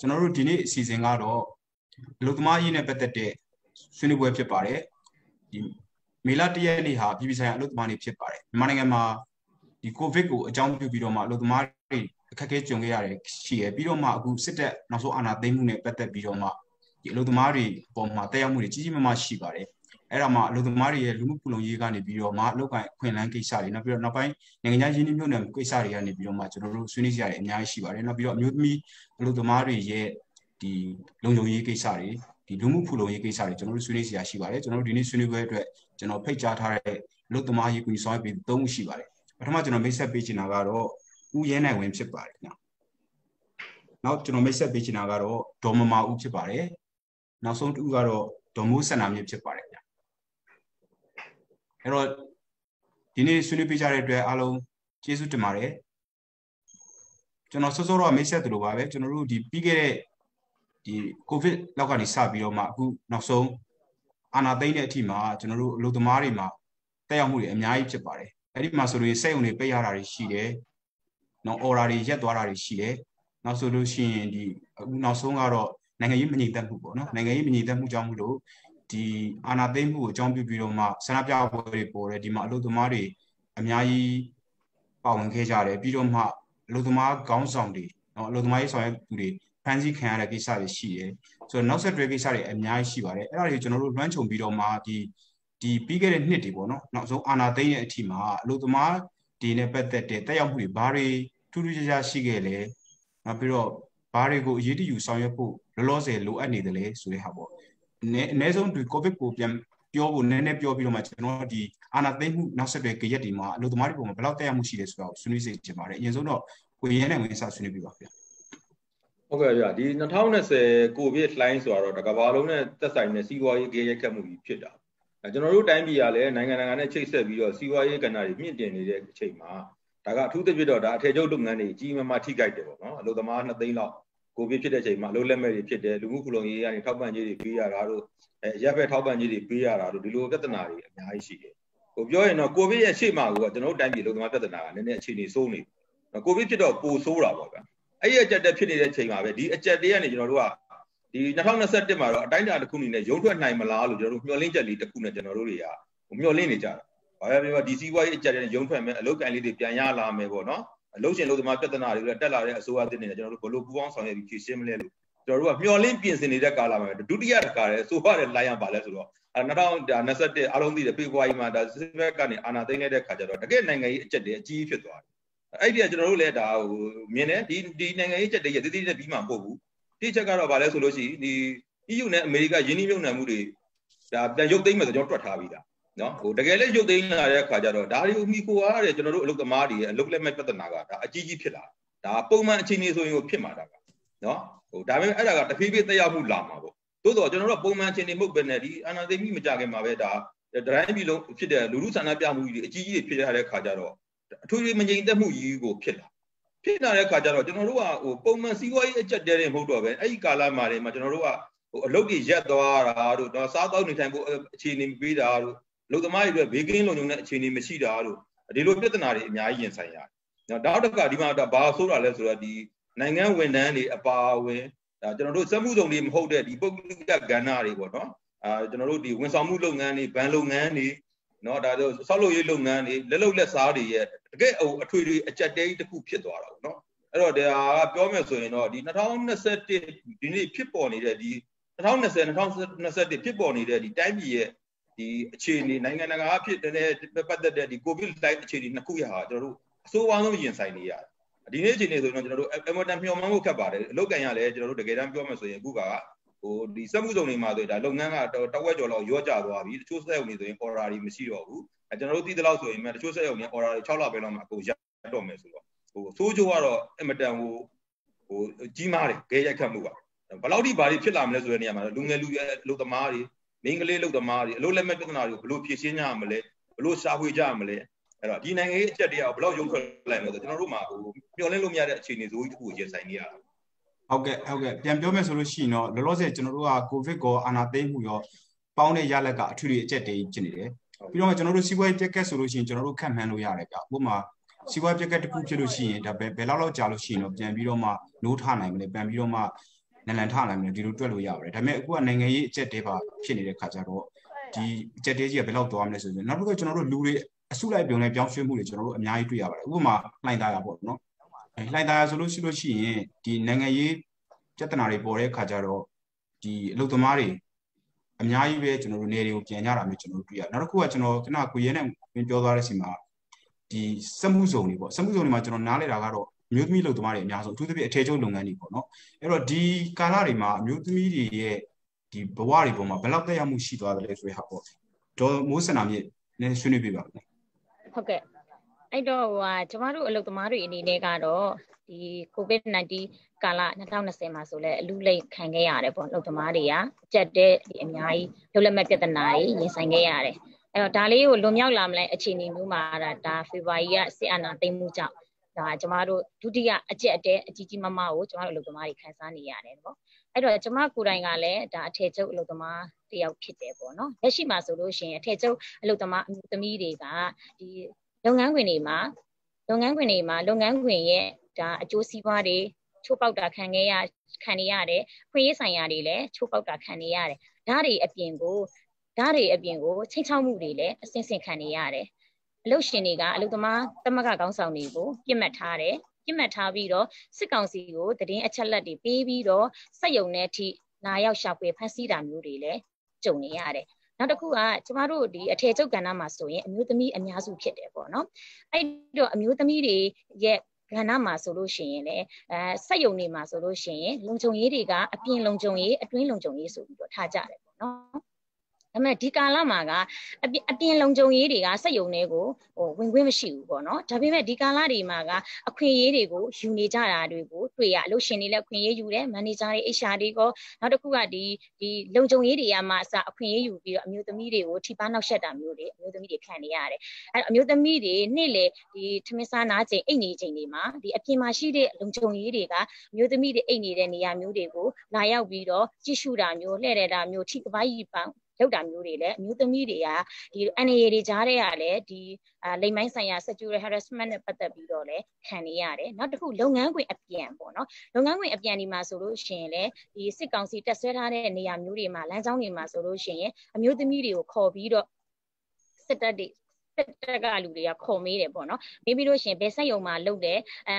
ကျွန်တော်တို့ဒီနေ့အစီအစဉ်ကတော့အလုပ်သမားရေးနဲ့ပတ်သက်တဲ့ဆွေးနွေးပွဲဖြစ်ပါတယ်ဒီမေလ၁ရက်နေ့ဟာပြည်ပဆိုင်ရာအလုပ်သမားနေ့ဖြစ်ပါတယ်မြန်မာနိုင်ငံမှာဒီကိုဗစ်ကိုအကြောင်းပြုပြီးတော့မှအလုပ်သမားတွေအခက်အခဲကြုံခဲ့ရတယ်ရှိရပြီးတော့မှအခုစစ်တပ်နောက်ဆုံးအာဏာသိမ်းမှုနဲ့ပတ်သက်ပြီးတော့မှဒီအလုပ်သမားတွေအပေါ်မှာတက်ရောက်မှုတွေကြီးကြီးမားမားရှိပါတယ် အဲ့ဒါမှအလုပ်သမားတွေရဲ့လူမှုပူလုံရေးကနေပြီးတော့မှအလုပ်ကိုင်အခွင့်အလမ်းကိစ္စတွေနောက်ပြီးတော့နောက်ပိုင်းနိုင်ငံခြားရင်းနှီးမြှုပ်နှံမှုကိစ္စတွေကနေပြီးတော့မှကျွန်တော်တို့ဆွေးနွေးကြရတယ်အများကြီးရှိပါတယ်နောက်ပြီးတော့အမျိုးသမီးအလုပ်သမားတွေရဲ့ဒီလုံခြုံရေးကိစ္စတွေဒီလူမှုဖူလုံရေးကိစ္စတွေကျွန်တော်တို့ဆွေးနွေးစရာရှိပါတယ်ကျွန်တော်တို့ဒီနေ့ဆွေးနွေးပွဲအတွက်ကျွန်တော်ဖိတ်ကြားထားတဲ့အလုပ်သမားရေးကူညီဆောင်ရွက်ပေးသုံးခုရှိပါတယ်ပထမကျွန်တော်မိတ်ဆက်ပေးချင်တာကတော့ဦးရဲနိုင်ဝင်ဖြစ်ပါတယ်ခင်ဗျနောက်ကျွန်တော်မိတ်ဆက်ပေးချင်တာကတော့ဒေါ်မမာဦးဖြစ်ပါတယ်နောက်ဆုံးတူကတော့ဒေါ်မိုးဆန္ဒမြင့်ဖြစ်ပါတယ်ခင်ဗျ အဲ့တော့ဒီနေ့ဆွေးနွေးပေးကြတဲ့အတွက်အားလုံးကျေးဇူးတင်ပါတယ်ကျွန်တော်စောစောတော့မိတ်ဆက်သလိုပါပဲကျွန်တော်တို့ဒီပြီးခဲ့တဲ့ဒီကိုဗစ်လောက်ကနေစပြီးတော့မှအခုနောက်ဆုံးအာနာသိမ့်တဲ့အထိမှာကျွန်တော်တို့အလုပ်သမားတွေမှာတက်ရောက်မှုတွေအများကြီးဖြစ်ပါတယ်အဲ့ဒီမှာဆိုလို့စက်ရုံတွေပိတ်ရတာတွေရှိတယ်နော်အော်ဒါတွေရက်သွားတာတွေရှိတယ်နောက်ဆိုလို့ရှိရင်ဒီအခုနောက်ဆုံးကတော့နိုင်ငံရေးမငြိမ်သက်မှုပေါ့နော်နိုင်ငံရေးမငြိမ်သက်မှုကြောင့်မလို့ ဒီအာဏာသိမ်းမှုကိုအကြောင်းပြုပြီးတော့မှဆန္ဒပြပွဲတွေပေါ်တယ်ဒီမှာအလုပ်သမားတွေအများကြီးပါဝင်ခဲ့ကြတယ်ပြီးတော့မှအလုပ်သမားခေါင်းဆောင်တွေနော်အလုပ်သမားရေးဆောင်ရွက်သူတွေဖန်ဆီးခံရတဲ့ကိစ္စတွေရှိတယ်ဆိုတော့နောက်ဆက်တွဲကိစ္စတွေအများကြီးရှိပါတယ်အဲ့ဒါတွေကျွန်တော်တို့လွှမ်းခြုံပြီးတော့မှဒီဒီပြီးခဲ့တဲ့နှစ်တွေပေါ့နော်နောက်ဆုံးအာဏာသိမ်းတဲ့အထိမှာအလုပ်သမားဒီနဲ့ပတ်သက်တဲ့တက်ရောက်မှုတွေဘာတွေထူးထူးခြားခြားရှိခဲ့လဲနောက်ပြီးတော့ဘာတွေကိုအရေးတယူဆောင်ရွက်ဖို့လောလောဆယ်လိုအပ်နေတယ်လဲဆိုတဲ့ဟာပေါ့ အနည်းဆုံးဒီကိုဗစ်ကိုပြန်ပြောဖို့နည်းနည်းပြောပြီးတော့မှကျွန်တော်ဒီအာဏာသိမ်းမှုနောက်ဆက်တွဲကြရက်ဒီမှာအလုပ်သမားတွေပုံမှာဘယ်လောက်တက်ရောက်မှုရှိလဲဆိုတာကိုဆွေးနွေးစေချင်ပါတယ်အရင်ဆုံးတော့ကိုရဲနဲ့ဝင်စဆွေးနွေးပြပါဗျာဟုတ်ကဲ့ဗျာဒီ2020ကိုဗစ်လှိုင်းဆိုတော့တကဘာလုံးနဲ့သက်ဆိုင်တဲ့စီးပွားရေးကြေးရိုက်ခတ်မှုကြီးဖြစ်တာအဲကျွန်တော်တို့တိုင်းပြည်ကလည်းနိုင်ငံတကာနဲ့ချိတ်ဆက်ပြီးတော့စီးပွားရေးကဏ္ဍတွေမြင့်တင်နေတဲ့အချိန်မှာဒါကအထူးသဖြင့်တော့ဒါအထည်ချုပ်လုပ်ငန်းတွေကြီးမားမားထိခိုက်တယ်ပေါ့နော်အလုပ်သမား2သိန်းလောက် ကိုဗစ်ဖြစ်တဲ့အချိန်မှာအလုပ်လက်မဲ့တွေဖြစ်တယ်လူမှုခုလုံရေးကနေထောက်ပံ့ကြေးတွေပေးရတာတို့အဲရပ်ဖက်ထောက်ပံ့ကြေးတွေပေးရတာတို့ဒီလိုပြဿနာတွေအများကြီးရှိတယ်ဟိုပြောရင်တော့ကိုဗစ်ရဲ့ရှေ့မှာကကျွန်တော်တို့တိုင်းပြည်အလုပ်သမားပြဿနာကနည်းနည်းအခြေအနေဆိုးနေပြီကိုဗစ်ဖြစ်တော့ပိုဆိုးတာပေါ့ဗျာအဲ့ဒီအကြက်တက်ဖြစ်နေတဲ့အချိန်မှာပဲဒီအကြက်တွေကနေကျွန်တော်တို့ကဒီ2021မှာတော့အတိုင်းအတာတစ်ခုအနေနဲ့ရုံးထွက်နိုင်မလားလို့ကျွန်တော်တို့မျှော်လင့်ချက်လေးတစ်ခုနဲ့ကျွန်တော်တို့တွေကမျှော်လင့်နေကြတာ။ဘာပဲပြောဒီစီးပွားရေးအကြက်တွေရုံးထွက်မယ်အလုပ်ကန်လေးတွေပြန်ရလာမယ်ပေါ့နော်။ အလုပ်ရှင်လုပ်သမားပြဿနာတွေတက်လာတဲ့အစိုးရတစ်နေနဲ့ကျွန်တော်တို့ဘလို့ပူပေါင်းဆောင်ရွက်ပြီးဖြေရှင်းမလဲလို့ကျွန်တော်တို့ကမျှော်လင့်ပြင်ဆင်နေတဲ့ကာလမှာဒုတိယတစ်ခါလည်းစိုးရတဲ့လိုင်းရပါလဲဆိုတော့အဲ2021အားလုံးသိတယ်ဖေဖော်ဝါရီမှာဒါစစ်ဘက်ကနေအာဏာသိမ်းတဲ့ခါကျတော့တကယ်နိုင်ငံရေးအကြက်တွေအကြီးဖြစ်သွားတယ်အဲ့ဒီကကျွန်တော်တို့လည်းဒါဟိုမြင်တယ်ဒီဒီနိုင်ငံရေးချက်တွေရသေးသေးနဲ့ပြီးမှမဟုတ်ဘူးဒီချက်ကတော့ဗာလဲဆိုလို့ရှိရင်ဒီ EU နဲ့အမေရိကယင်းနှိမ့်မြုံနှံမှုတွေဒါပြန်ရုပ်သိမ်းမယ်ဆိုကျွန်တော်တွက်ထားပြီးသား နော်ဟိုတကယ်လည်းရုပ်သိမ်းလာတဲ့အခါကျတော့ဒါတွေကိုမိခိုအားတဲ့ကျွန်တော်တို့အလုပ်သမားတွေရဲ့အလုပ်လက်မဲ့ပြဿနာကဒါအကြီးကြီးဖြစ်လာဒါပုံမှန်အခြေအနေဆိုရင်ကိုဖြစ်မှာဒါကနော်ဟိုဒါပေမဲ့အဲ့ဒါကတဖြည်းဖြည်းတက်ရောက်မှုလာမှာပေါ့သို့တော့ကျွန်တော်တို့ပုံမှန်အခြေအနေမဟုတ်ပဲနဲ့ဒီအာဏာသိမ်းပြီးမကြခင်မှာပဲဒါဒတိုင်းပြည်လုံးဖြစ်တဲ့လူလူဆန္ဒပြမှုကြီးတွေအကြီးကြီးတွေဖြစ်ရတဲ့အခါကျတော့အထူးကြီးမငြိမ်သက်မှုကြီးကိုဖြစ်လာဖြစ်လာတဲ့အခါကျတော့ကျွန်တော်တို့ကဟိုပုံမှန်စီးပွားရေးအကျက်တဲတယ်မဟုတ်တော့ပဲအဲ့ဒီကာလမှာတွေမှာကျွန်တော်တို့ကဟိုအလုပ်တွေရက်သွားတာတို့တော့စားတောက်နေထိုင်ဖို့အခြေအနေမပေးတာတို့ လူသမားတွေအတွက်ဘေးကင်းလုံခြုံတဲ့အခြေအနေမရှိတာတို့ဒီလိုပြဿနာတွေအများကြီးရင်ဆိုင်ရတယ်နော်နောက်တစ်ခါဒီမှာဘာဆိုးတာလဲဆိုတော့ဒီနိုင်ငံဝန်ထမ်းတွေအပါအဝင်ဒါကျွန်တော်တို့စက်မှုစုံတွေမဟုတ်တဲ့ဒီပုဂ္ဂလိကကဏ္ဍတွေပေါ့နော်အာကျွန်တော်တို့ဒီဝန်ဆောင်မှုလုပ်ငန်းတွေဘဏ်လုပ်ငန်းတွေနော်ဒါဆိုဆောက်လုပ်ရေးလုပ်ငန်းတွေလက်လုပ်လက်စားတွေရဲ့တကယ်အအထွေထွေအကြက်တဲကြီးတစ်ခုဖြစ်သွားတာပေါ့နော်အဲ့တော့ဒါကပြောမယ်ဆိုရင်တော့ဒီ2021ဒီနေ့ဖြစ်ပေါ်နေတဲ့ဒီ2020 2021ဖြစ်ပေါ်နေတဲ့ဒီတိုင်းပြည်ရဲ့ ဒီအခြေအနေနိုင်ငံတကာအဖြစ်တဲ့ပတ်သက်တဲ့ဒီကိုဗစ်တိုင်းအခြေအနေနှစ်ခုရဟာကျွန်တော်တို့အဆိုးအဝါဆုံးရင်ဆိုင်နေရတယ်ဒီနေ့အခြေအနေဆိုရင်တော့ကျွန်တော်တို့အမတန်မျှော်မှန်းဖို့ခက်ပါတယ်အလုပ်ကန်ရလဲကျွန်တော်တို့တကယ်တမ်းပြောမယ်ဆိုရင်အခုကဟိုဒီစက်မှုစုံတွေမှာဆိုရင်ဒါလုပ်ငန်းကတဝက်ကျော်လောက်ရော့ကျသွားပြီတချို့စက်ရုံတွေဆိုရင် order တွေမရှိတော့ဘူးအဲကျွန်တော်တို့သိသလောက်ဆိုရင်တချို့စက်ရုံတွေ order တွေ6လပဲလောက်မှအကုန်ရတော့မယ်ဆိုတော့ဟိုဆိုးကျိုးကတော့အမတန်ဟိုဟိုကြီးမားတယ်ဂဲရိုက်ခတ်မှုကဘယ်လောက်ထိဘာတွေဖြစ်လာမလဲဆိုတဲ့နေရာမှာလူငယ်လူရွယ်အလုပ်သမားတွေ မိန်းကလေးလုပ်သမားတွေအလုပ်လက်မဲ့ပြဿနာတွေကိုဘယ်လိုဖြေရှင်းကြမလဲဘယ်လိုရှာဖွေကြမလဲအဲ့တော့ဒီနိုင်ငံရေးအချက်တရားကိုဘယ်လောက်ရုံထွက်လိုက်မလဲဆိုကျွန်တော်တို့မှာဟိုမျှော်လင့်လို့မရတဲ့အခြေအနေဇိုးကြီးတစ်ခုကိုရင်ဆိုင်နေရတာဟုတ်ကဲ့ဟုတ်ကဲ့ပြန်ပြောမယ်ဆိုလို့ရှိရင်တော့လောလောဆယ်ကျွန်တော်တို့ကကိုဗစ်ကောအာဏာသိမ်းမှုရောပေါင်းတဲ့ရလက်ကအထူးအကျက်တေးဖြစ်နေတယ်ပြီးတော့ကျွန်တော်တို့စီးပွားရေးပြက်ကက်ဆိုလို့ရှိရင်ကျွန်တော်တို့ခန့်မှန်းလို့ရတယ်ဗျဥပမာစီးပွားရေးပြက်ကက်တစ်ခုဖြစ်လို့ရှိရင်ဒါဘယ်ဘယ်လောက်လောက်ကြာလို့ရှိရင်တော့ပြန်ပြီးတော့မှနိုးထနိုင်မလဲပြန်ပြီးတော့မှ နလန်ထလာမယ်ဒီလိုတွက်လို့ရပါတယ်ဒါပေမဲ့အခုကနိုင်ငံရေးအကျက်တဲပါဖြစ်နေတဲ့ခါကျတော့ဒီအကျက်တဲကြီးကဘယ်လောက်သွားမလဲဆိုရင်နောက်တစ်ခုကျွန်တော်တို့လူတွေအစုလိုက်ပြုံလိုက်ပြောင်းရွှေ့မှုတွေကျွန်တော်တို့အများကြီးတွေ့ရပါတယ်ဥပမာလှိုင်သားရပေါ့နော်လှိုင်သားရဆိုလို့ရှိလို့ရှိရင်ဒီနိုင်ငံရေးပြဿနာတွေပေါ်တဲ့ခါကျတော့ဒီအလုပ်သမားတွေအများကြီးပဲကျွန်တော်တို့နေတွေကိုပြန်ကြတာမျိုးကျွန်တော်တို့တွေ့ရနောက်တစ်ခုကကျွန်တော်ခဏကိုရဲနဲ့ပြောသွားတဲ့စီမှာဒီစက်မှုဇုံတွေပေါ့စက်မှုဇုံတွေမှာကျွန်တော်နားလဲတာကတော့အ မျိုးသမီးလုပ်သမားတွေအများဆုံးအထူးသဖြင့်အထည်ချုပ်လုပ်ငန်းတွေပေါ့နော်အဲ့တော့ဒီကာလတွေမှာအမျိုးသမီးတွေရဲ့ဒီဘဝတွေပေါ်မှာဘယ်လောက်တက်ရောက်မှုရှိသွားတယ်လဲဆိုတဲ့ဟာပေါ့ဒေါ်မိုးစနာမြင့်လည်းဆွေးနွေးပြပါမယ်ဟုတ်ကဲ့အဲ့တော့ဟိုဟာကျမတို့အလုပ်သမားတွေအနေနဲ့ကတော့ဒီ COVID-19 ကာလ2020မှာဆိုလဲအလူလိတ်ခံခဲ့ရတယ်ပေါ့အလုပ်သမားတွေကကြက်တဲ့ဒီအများကြီးလုံလက်မဲ့ပြဿနာတွေရင်ဆိုင်ခဲ့ရတယ်အဲ့တော့ဒါလေးကိုလွန်မြောက်လာမလဲအခြေအနေမျိုးမှာဒါဖေဖော်ဝါရီကစစ်အာဏာသိမ်းမှုကြောင့် ဒါကျမတို့ဒုတိယအကျက်အတဲအကြီးကြီးမမကိုကျမတို့အလုပ်သမားတွေခံစားနေရတယ်ပေါ့အဲ့တော့ကျမကိုယ်တိုင်ကလည်းဒါအထည်ချုပ်အလုပ်သမားတယောက်ဖြစ်တယ်ပေါ့နော်လက်ရှိမှာဆိုလို့ရှိရင်အထည်ချုပ်အလုပ်သမားအမျိုးသမီးတွေကဒီလုပ်ငန်းခွင်တွေမှာလုပ်ငန်းခွင်တွေမှာလုပ်ငန်းခွင်ရဲ့ဒါအကျိုးစီးပွားတွေချိုးပေါက်တာခံခဲ့ရခံနေရတယ်ခွင့်ရေးဆိုင်ရာတွေလည်းချိုးပေါက်တာခံနေရတယ်ဓာတ်တွေအပြင်ကိုဓာတ်တွေအပြင်ကိုချိန်ချောက်မှုတွေလည်းအစင်စင်ခံနေရတယ် အလုပ်ရှင်တွေကအလုပ်သမားတမကကောင်းဆောင်တွေကိုပြစ်မှတ်ထားတယ်ပြစ်မှတ်ထားပြီးတော့စစ်ကောင်စီကိုတည်င်းအချက်လက်တွေပေးပြီးတော့စက်ယုံနဲ့အထိလာရောက်ရှာဖွေဖမ်းဆီးတာမျိုးတွေလည်းကြုံနေရတယ်နောက်တစ်ခုကကျမတို့ဒီအထည်ချုပ်ကဏ္ဍမှာဆိုရင်အမျိုးသမီးအများစုဖြစ်တယ်ပေါ့နော်အဲ့တော့အမျိုးသမီးတွေရဲ့ကဏ္ဍမှာဆိုလို့ရှိရင်လည်းအဲစက်ယုံနေမှာဆိုလို့ရှိရင်လုံခြုံရေးတွေကအပြင်လုံခြုံရေးအတွင်းလုံခြုံရေးဆိုပြီးတော့ထားကြတယ်ပေါ့နော် ဒါပေမဲ့ဒီကာလမှာကအပြင်အပြင်လုံခြုံရေးတွေကစက်ယုံတွေကိုဟိုဝင်ခွင့်မရှိဘူးပေါ့နော်ဒါပေမဲ့ဒီကာလတွေမှာကအခွင့်အရေးတွေကိုယူနေကြတာတွေကိုတွေ့ရအလို့ရှင်တွေလည်းအခွင့်အရေးယူတယ်မန်နေဂျာတွေ HR တွေကနောက်တစ်ခုကဒီဒီလုံခြုံရေးတွေကမှအစအခွင့်အရေးယူပြီးတော့အမျိုးသမီးတွေကိုထိပါနောက်ဆက်တာမျိုးတွေအမျိုးသမီးတွေခံနေရတယ်အဲအမျိုးသမီးတွေနေ့လေဒီထမင်းစားနာချိန်အိတ်နေချိန်တွေမှာဒီအပြင်မှာရှိတဲ့လုံခြုံရေးတွေကအမျိုးသမီးတွေအိတ်နေတဲ့နေရာမျိုးတွေကိုလာရောက်ပြီးတော့ကြည့်ရှုတာမျိုးလှည့်တဲ့တာမျိုးထိကပိုင်းပန်း လောက်တာမျိုးတွေလည်းအမျိုးသမီးတွေကဒီ NAA တွေကြားတဲ့ကလည်းဒီလိမ်မိုင်းဆိုင်ရာ sexual harassment နဲ့ပတ်သက်ပြီးတော့လည်းခံနေရတယ်နောက်တစ်ခုလုပ်ငန်းခွင်အပြန်ပေါ့နော်လုပ်ငန်းခွင်အပြန်ဒီမှာဆိုလို့ရှိရင်လည်းဒီစစ်ကောင်စီတက်ဆွဲထားတဲ့နေရာမျိုးတွေမှာလမ်းကြောင်းတွေမှာဆိုလို့ရှိရင်အမျိုးသမီးတွေကိုခေါ်ပြီးတော့စစ်တပ်တွေ တက်ကလူတွေကခေါ်မေးတယ်ပေါ့နော်မေးပြီးလို့ရှင်ဘယ်ဆက်ယုံမှာလုတ်တယ်အဲ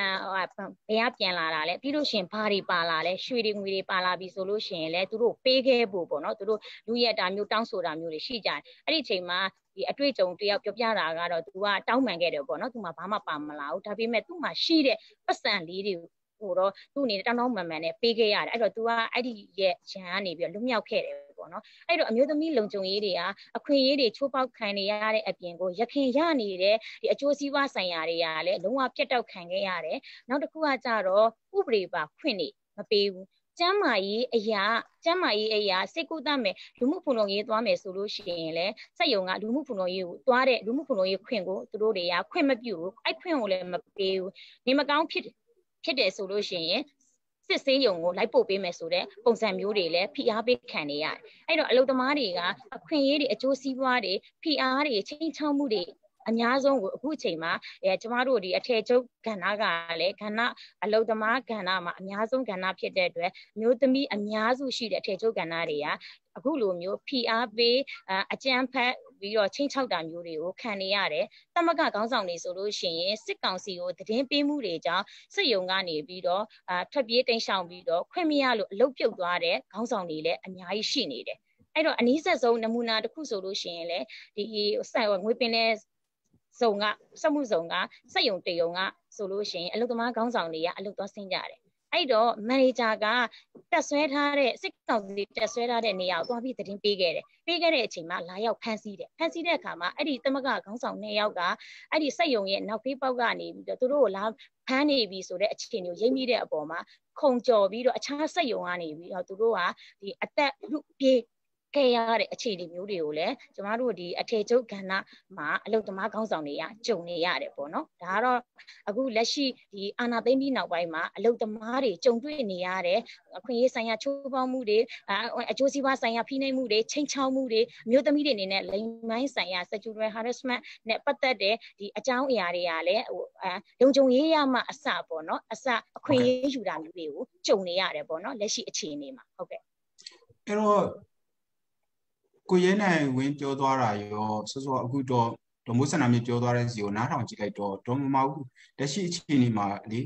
ဘယ်ကပြန်လာတာလဲပြီးလို့ရှင်ဘာတွေပါလာလဲရွှေတွေငွေတွေပါလာပြီဆိုလို့ရှင်လဲသူတို့ပေးခဲ့ဖို့ပေါ့နော်သူတို့လူရတာမျိုးတောင်းဆိုတာမျိုးတွေရှိကြတယ်အဲ့ဒီချိန်မှာဒီအတွေ့အကြုံတယောက်ပြောပြတာကတော့ तू ကတောင်းပန်ခဲ့တယ်ပေါ့နော် तू မှဘာမှပါမလာဘူးဒါပေမဲ့ तू မှရှိတဲ့ပတ်စံလေးတွေဟိုတော့သူ့အနေနဲ့တောင်းတောင်းမှန်မှန်နဲ့ပေးခဲ့ရတယ်အဲ့တော့ तू ကအဲ့ဒီရဲ့ရန်ကနေပြီးလွတ်မြောက်ခဲ့တယ် ပေါ့နော်အဲ့တော့အမျိုးသမီးလုံခြုံရေးတွေကအခွင့်အရေးတွေချိုးပေါက်ခံနေရတဲ့အပြင်ကိုရခင်ရနေတဲ့ဒီအကျိုးစီးပွားဆိုင်ရာတွေကလည်းလုံးဝပြတ်တောက်ခံခဲ့ရတယ်နောက်တစ်ခုကကြတော့ဥပဒေပါခွင့်နေမပေးဘူးကျမ်းမာရေးအရာကျမ်းမာရေးအရာစိတ်ကူးတတ်မယ်လူမှုဖုန်လုံရေးသွားမယ်ဆိုလို့ရှိရင်လည်းစက်ယုံကလူမှုဖုန်လုံရေးကိုသွားတဲ့လူမှုဖုန်လုံရေးခွင့်ကိုသူတို့တွေကခွင့်မပြုဘူးအဲ့ခွင့်ကိုလည်းမပေးဘူးနေမကောင်းဖြစ်ဖြစ်တယ်ဆိုလို့ရှိရင် စစ်ဆေးရုံကိုလိုက်ပို့ပေးမယ်ဆိုတဲ့ပုံစံမျိုးတွေလည်းဖိအားပေးခံနေရတယ်။အဲ့တော့အလုပ်သမားတွေကအခွင့်အရေးတွေအကျိုးစီးပွားတွေဖိအားတွေချင်းချောက်မှုတွေအများဆုံးကိုအခုချိန်မှာအဲကျမတို့ဒီအထည်ချုပ်ကဏ္ဍကလည်းကဏ္ဍအလုသမားကဏ္ဍမှာအများဆုံးကဏ္ဍဖြစ်တဲ့အတွက်မျိုးသမီးအများစုရှိတဲ့အထည်ချုပ်ကဏ္ဍတွေကအခုလိုမျိုးဖိအားပေးအကြမ်းဖက် ပြီးတော့ချင်းချောက်တာမျိုးတွေကိုခံနေရတယ်။တမကခေါင်းဆောင်တွေဆိုလို့ရှိရင်စစ်ကောင်စီကိုသတင်းပေးမှုတွေကြောင့်စစ်ယုံကနေပြီးတော့အာထွက်ပြေးတိမ်းရှောင်ပြီးတော့ခွင့်မရလို့အလုတ်ပြုတ်သွားတဲ့ခေါင်းဆောင်တွေလည်းအများကြီးရှိနေတယ်။အဲ့တော့အနည်းဆက်ဆုံးနမူနာတစ်ခုဆိုလို့ရှိရင်လည်းဒီဆက်ငွေပင်တဲ့စုံကစက်မှုစုံကစက်ယုံတယုံကဆိုလို့ရှိရင်အလုသမားခေါင်းဆောင်တွေကအလုသွားဆင်းကြတယ် အဲ့တော့မန်နေဂျာကတက်ဆွဲထားတဲ့စစ်ကောင်စီတက်ဆွဲထားတဲ့နေရာကိုသွားပြီးသတင်းပေးခဲ့တယ်ပေးခဲ့တဲ့အချိန်မှာလာရောက်ဖမ်းဆီးတယ်ဖမ်းဆီးတဲ့အခါမှာအဲ့ဒီသမဂခေါင်းဆောင်နှစ်ယောက်ကအဲ့ဒီစက်ယုံရဲ့နောက်ဖေးပေါက်ကနေပြီးတော့သူတို့ကိုလာဖမ်းနေပြီဆိုတဲ့အခြေအနေကိုရိပ်မိတဲ့အပေါ်မှာခုံကြော်ပြီးတော့အခြားစက်ယုံကနေပြီးတော့သူတို့ကဒီအသက်လူပြေး ခဲ့ရတဲ့အခြေအနေမျိုးတွေကိုလည်းကျမတို့ဒီအထေချုပ်ကဏ္ဍမှာအလုသမားခေါင်းဆောင်တွေကကြုံနေရတယ်ပေါ့နော်ဒါကတော့အခုလက်ရှိဒီအာဏာသိမ်းပြီးနောက်ပိုင်းမှာအလုပ်သမားတွေကြုံတွေ့နေရတဲ့အခွင့်အရေးဆိုင်ရာချိုးဖောက်မှုတွေအကျိုးစီးပွားဆိုင်ရာဖိနှိပ်မှုတွေချိန်ချောက်မှုတွေအမျိုးသမီးတွေအနေနဲ့လိင်ပိုင်းဆိုင်ရာ sexual harassment နဲ့ပတ်သက်တဲ့ဒီအကြောင်းအရာတွေကလည်းဟိုအဲလုံခြုံရေးရမှအစပေါ့နော်အစအခွင့်အရေးယူတာမျိုးတွေကိုကြုံနေရတယ်ပေါ့နော်လက်ရှိအခြေအနေမှာဟုတ်ကဲ့အဲ့တော့ ကိုရဲနိုင်ဝင်းပြောသွားတာရောစောစောအခုတော့ဒေါ်မိုးဆန္ဒမြပြောသွားတဲ့စီကိုနားထောင်ကြည့်လိုက်တော့ဒေါ်မမဦးလက်ရှိအခြေအနေမှာလေ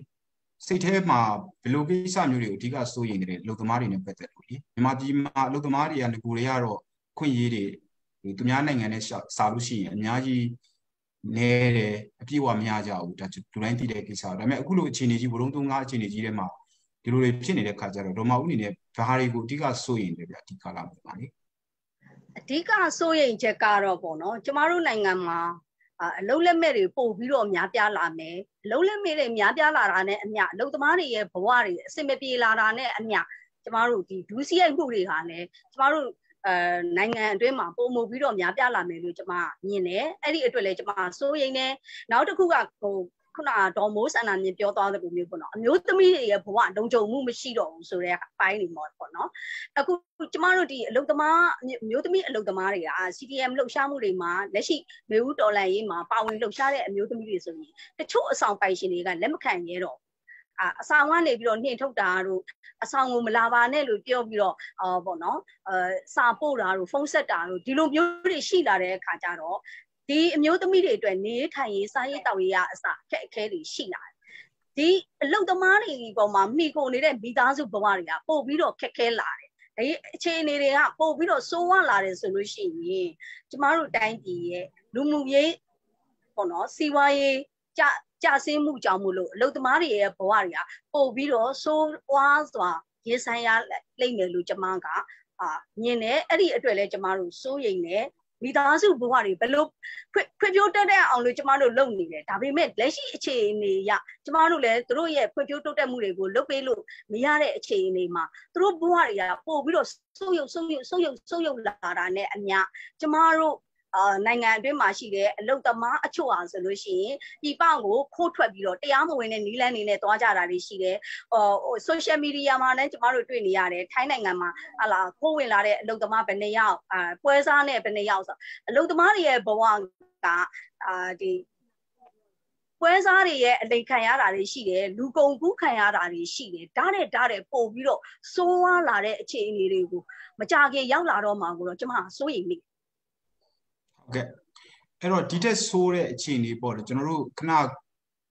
စိတ်ထဲမှာဘယ်လိုကိစ္စမျိုးတွေကိုအဓိကစိုးရိမ်နေတယ်လူသမားတွေနဲ့ပတ်သက်လို့လေမြန်မာပြည်မှာလူသမားတွေကငကိုတွေကတော့ခွင့်ရေးတွေသူများနိုင်ငံနဲ့စာလို့ရှိရင်အများကြီးနဲတယ်အပြည့်အဝမရကြဘူးဒါလူတိုင်းသိတဲ့ကိစ္စဒါပေမဲ့အခုလိုအခြေအနေကြီးဘုံသုံးကားအခြေအနေကြီးထဲမှာဒီလိုတွေဖြစ်နေတဲ့ခါကျတော့ဒေါ်မဦးအနေနဲ့ဘာတွေကိုအဓိကစိုးရိမ်တယ်ဗျအဓိကလာမှာလေ အဓိကစိုးရိမ်ချက်ကတော့ပေါ့နော်ကျမတို့နိုင်ငံမှာအလုံးလက်မဲ့တွေပို့ပြီးတော့များပြားလာမယ်အလုံးလက်မဲ့တွေများပြားလာတာနဲ့အမျှအလုံးသမားတွေရဲ့ဘဝတွေအဆင်မပြေလာတာနဲ့အမျှကျမတို့ဒီဒူးစီရိုက်မှုတွေဟာလည်းကျမတို့အဲနိုင်ငံအတွင်းမှာပုံမှုပြီးတော့များပြားလာမယ်လို့ကျမမြင်တယ်အဲ့ဒီအတွက်လည်းကျမစိုးရိမ်တယ်နောက်တစ်ခုကဟို ခုနဒေါ်မိုးဆန္ဒမြင်ပြောသွားတဲ့လိုမျိုးပေါ့နော်အမျိုးသမီးတွေရဲ့ဘဝလုံခြုံမှုမရှိတော့ဘူးဆိုတဲ့အပိုင်းတွေပေါ့ပေါ့နော်အခုကျမတို့ဒီအလုသမားအမျိုးသမီးအလုသမားတွေက CDM လှုပ်ရှားမှုတွေမှာလက်ရှိမေဦးတော်လန်ရေးမှာပါဝင်လှုပ်ရှားတဲ့အမျိုးသမီးတွေဆိုရင်တချို့အဆောင်ပိုင်ရှင်တွေကလက်မခံရဲတော့အာအဆောင်ကနေပြီးတော့နှင်ထုတ်တာတို့အဆောင်ကိုမလာပါနဲ့လို့ပြောပြီးတော့အော်ပေါ့နော်အဲစာပို့တာတို့ဖုန်းဆက်တာတို့ဒီလိုမျိုးတွေရှိလာတဲ့အခါကျတော့ ဒီအမျိုးသမီးတွေအတွက်နေထိုင်ရေးစားရေးတောက်ရေးရအစအခက်အခဲတွေရှိလာတယ်ဒီအလုတ်သမားတွေပေါ်မှာမိကိုနေတဲ့မိသားစုဘဝတွေကပို့ပြီးတော့ခက်ခဲလာတယ်ဒီအခြေအနေတွေကပို့ပြီးတော့စိုးဝါလာတယ်ဆိုလို့ရှိရင်ကျမတို့တိုင်းပြည်ရဲ့လူမှုရေးပေါ့နော်စီးပွားရေးကြကြဆင်းမှုကြောင့်မလို့အလုတ်သမားတွေရဲ့ဘဝတွေကပို့ပြီးတော့စိုးဝါစွာရေးဆိုင်ရလိမ့်မယ်လို့ကျမကအာမြင်တယ်အဲ့ဒီအတွက်လည်းကျမတို့စိုးရိမ်တယ် မိသားစုဘဝတွေဘယ်လိုဖွင့်ဖြိုးတက်တဲ့အောင်လို့ကျမတို့လုပ်နေတယ်ဒါပေမဲ့လက်ရှိအခြေအနေရကျမတို့လည်းသူတို့ရဲ့ဖွင့်ဖြိုးတိုးတက်မှုတွေကိုလုပ်ပေးလို့မရတဲ့အခြေအနေမှာသူတို့ဘဝတွေကပို့ပြီးတော့ဆုပ်ယုပ်ဆုပ်ယုပ်ဆုပ်ယုပ်ဆုပ်ယုပ်လာတာနဲ့အမျှကျမတို့ အာနိုင်ငံအတွင်းမှာရှိတဲ့အလုတ်သမားအချို့အားဆိုလို့ရှိရင်ဒီပကိုခိုးထွက်ပြီးတော့တရားမဝင်တဲ့နီးလန်းနေနဲ့သွားကြတာတွေရှိတယ်။ဟို social media မှာလည်းကျမတို့တွေ့နေရတယ်။ထိုင်းနိုင်ငံမှာဟာလာခိုးဝင်လာတဲ့အလုတ်သမားဘယ်နှယောက်အာပွဲစားနဲ့ဘယ်နှယောက်ဆိုအလုတ်သမားတွေရဲ့ဘဝကအာဒီပွဲစားတွေရဲ့အလိခံရတာတွေရှိတယ်လူကုန်ကူးခံရတာတွေရှိတယ်ဓာတ်နဲ့ဓာတ်နဲ့ပို့ပြီးတော့စိုးဝါလာတဲ့အခြေအနေတွေကိုမကြခင်ရောက်လာတော့မှကိုတော့ကျမစိုးရိမ်မိ ဟုတ်ကဲ့အဲ့တော့ဒီတက်ဆိုးတဲ့အခြေအနေပေါ့လေကျွန်တော်တို့ခဏ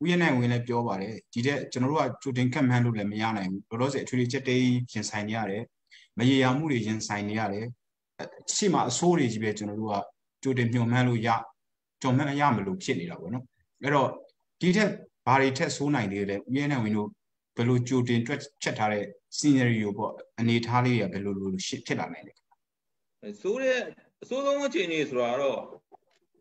ဥယျာဉ်နိုင်ဝင်လည်းပြောပါတယ်ဒီတက်ကျွန်တော်တို့ကကြိုတင်ခက်မှန်းလို့လည်းမရနိုင်ဘူးလောလောဆယ်အထွေထွေချက်တေးရင်ဆိုင်နေရတယ်မရေရာမှုတွေရင်ဆိုင်နေရတယ်ရှိမှအဆိုးတွေကြီးပဲကျွန်တော်တို့ကကြိုတင်ညှို့မှန်းလို့ရကြုံမှန်းရမလို့ဖြစ်နေတာပေါ့နော်အဲ့တော့ဒီထက်ဘာတွေထက်ဆိုးနိုင်သေးလဲဥယျာဉ်နိုင်ဝင်တို့ဘယ်လိုကြိုတင်တွက်ချက်ထားတဲ့ scenario ပေါ့အနေထားလေးတွေကဘယ်လိုလိုဖြစ်လာနိုင်လဲဆိုးတဲ့ အဆိုးဆုံးအခြေအနေဆိုတာတော့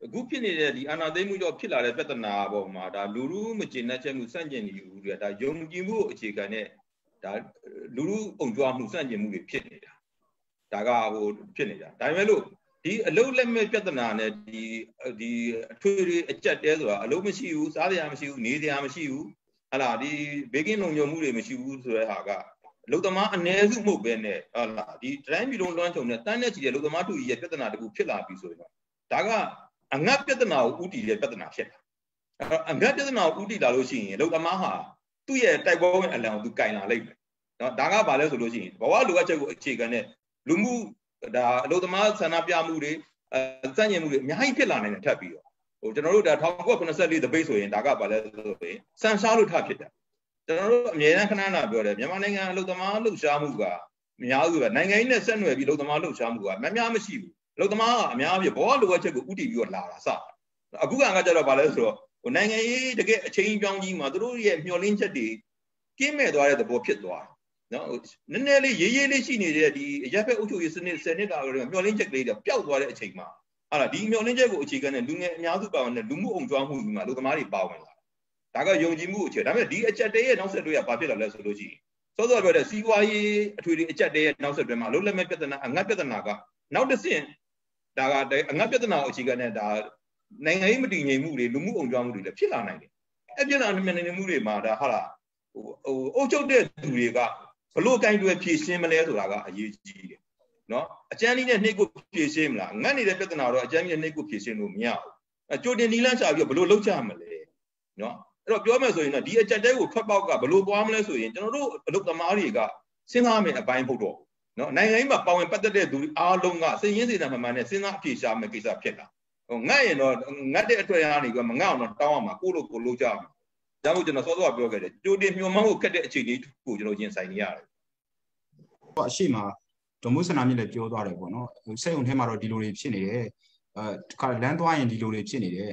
အခုဖြစ်နေတဲ့ဒီအာဏာသိမ်းမှုကြောင့်ဖြစ်လာတဲ့ပြဿနာပေါ်မှာဒါလူလူမကျေနပ်ချက်မှုစန့်ကျင်နေမှုတွေကဒါယုံကြည်မှုအခြေခံနဲ့ဒါလူလူအုံကြွားမှုစန့်ကျင်မှုတွေဖြစ်နေတာဒါကဟိုဖြစ်နေတာဒါပေမဲ့လို့ဒီအလုတ်လက်မဲ့ပြဿနာနဲ့ဒီဒီအထွေထွေအကြက်တဲဆိုတာအလုတ်မရှိဘူးစားစရာမရှိဘူးနေစရာမရှိဘူးဟလာဒီဘေကင်းလုံခြုံမှုတွေမရှိဘူးဆိုတဲ့ဟာကအ လုတ်သမားအ ਨੇ စုမှုပဲနဲ့ဟလာဒီတိုင်းပြည်လုံးလွှမ်းခြုံတဲ့တန်းနဲ့ချီတဲ့လုတ်သမားတူကြီးရဲ့ပြဿနာတခုဖြစ်လာပြီဆိုရင်ဒါကအငတ်ပြဿနာကိုဥတီတဲ့ပြဿနာဖြစ်တာအငတ်ပြဿနာကိုဥတီလာလို့ရှိရင်လုတ်သမားဟာသူ့ရဲ့တိုက်ပွဲဝင်အလံကိုသူကင်လာလိမ့်မယ်နော်ဒါကဘာလဲဆိုလို့ရှိရင်ဘဝလိုအပ်ချက်ကိုအခြေခံတဲ့လူမှုဒါအလုသမားဆန္ဒပြမှုတွေအစန့်ကျင်မှုတွေအများကြီးဖြစ်လာနိုင်တယ်ထပ်ပြီးတော့ဟိုကျွန်တော်တို့ဒါ1994တပိတ်ဆိုရင်ဒါကဘာလဲဆိုရင်ဆန်ရှားလို့ထဖြစ်တယ် ကျွန်တော်တို့အမြဲတမ်းခဏခဏပြောတယ်မြန်မာနိုင်ငံအလုသမားလှုပ်ရှားမှုကအများစုပဲနိုင်ငံရေးနဲ့ဆက်နွယ်ပြီးအလုသမားလှုပ်ရှားမှုကမများမရှိဘူးအလုသမားကအများကြီးဘောလိုအပ်ချက်ကိုဥတည်ပြီးတော့လာတာစအခုကငါကြတော့ဘာလဲဆိုတော့ဟိုနိုင်ငံရေးတကယ်အချိန်ပြောင်းကြီးမှာတို့ရဲ့မျှော်လင့်ချက်တွေကင်းမဲ့သွားတဲ့သဘောဖြစ်သွားတယ်နော်နည်းနည်းလေးရေးရေးလေးရှိနေတဲ့ဒီရက်ဖက်အုပ်ချုပ်ရေးစနစ်10နှစ်တာကမျောလင်းချက်ကလေးတွေပျောက်သွားတဲ့အချိန်မှာဟာလားဒီမျောလင်းချက်ကိုအခြေခံတဲ့လူငယ်အများစုပါဝင်တဲ့လူမှုအောင်ကြွားမှုကြီးမှာလူသမားတွေပါဝင်လာ ဒါကယုံကြည်မှုအခြေဒါပေမဲ့ဒီအချက်တည်းရဲ့နောက်ဆက်တွဲကဘာဖြစ်လာလဲဆိုလို့ရှိရင်စောစောပြောတဲ့စီးပွားရေးအထွေထွေအချက်တည်းရဲ့နောက်ဆက်တွဲမှာလုံးလက်မဲ့ပြဿနာအငတ်ပြဿနာကနောက်တစ်ဆင့်ဒါကအငတ်ပြဿနာကိုအခြေခံတဲ့ဒါနိုင်ငံရေးမတည်ငြိမ်မှုတွေလူမှုအောင်ကြွားမှုတွေလည်းဖြစ်လာနိုင်တယ်အဲ့ပြဿနာမြင်နေမှုတွေမှာဒါဟာလားဟိုဟိုအုပ်ချုပ်တဲ့သူတွေကဘလို့ကင်တွေဖြည့်ရှင်းမလဲဆိုတာကအရေးကြီးတယ်နော်အကျန်းလေးနဲ့နှိပ်ကိုဖြည့်ရှင်းမလားငတ်နေတဲ့ပြဿနာတော့အကျန်းကြီးနဲ့နှိပ်ကိုဖြည့်ရှင်းလို့မရဘူးအကြိုတင်နီလန်းချပြီးဘလို့လောက်ကြမလဲနော် အဲ့တော့ပြောမယ်ဆိုရင်တော့ဒီအကြက်တဲကိုထွက်ပေါက်ကဘလို့သွားမလဲဆိုရင်ကျွန်တော်တို့အလုပ်သမားတွေကစဉ်းစားမယ်အပိုင်းဖို့တော့နော်နိုင်ငံရေးမှာပါဝင်ပတ်သက်တဲ့သူအားလုံးကစည်ရင်းစေတမှန်မှန်နဲ့စဉ်းစားအဖြေရှာမယ်ကိစ္စဖြစ်တာဟိုငတ်ရင်တော့ငတ်တဲ့အတွက်ရနေကမငတ်အောင်တော့တောင်းအောင်မှာကိုလိုကိုလိုကြမှာဒါမို့ကျွန်တော်စောစောကပြောခဲ့တယ်ကြိုတင်မျှော်မှန်းဖို့ခက်တဲ့အခြေအနေကိုကျွန်တော်ရင်ဆိုင်နေရတယ်ဟောအရှိမဒေါ်မိုးစနာမြင့်လည်းပြောသွားတယ်ပေါ့နော်စက်ုံထဲမှာတော့ဒီလိုတွေဖြစ်နေတယ်အဲတခါလမ်းသွားရင်ဒီလိုတွေဖြစ်နေတယ်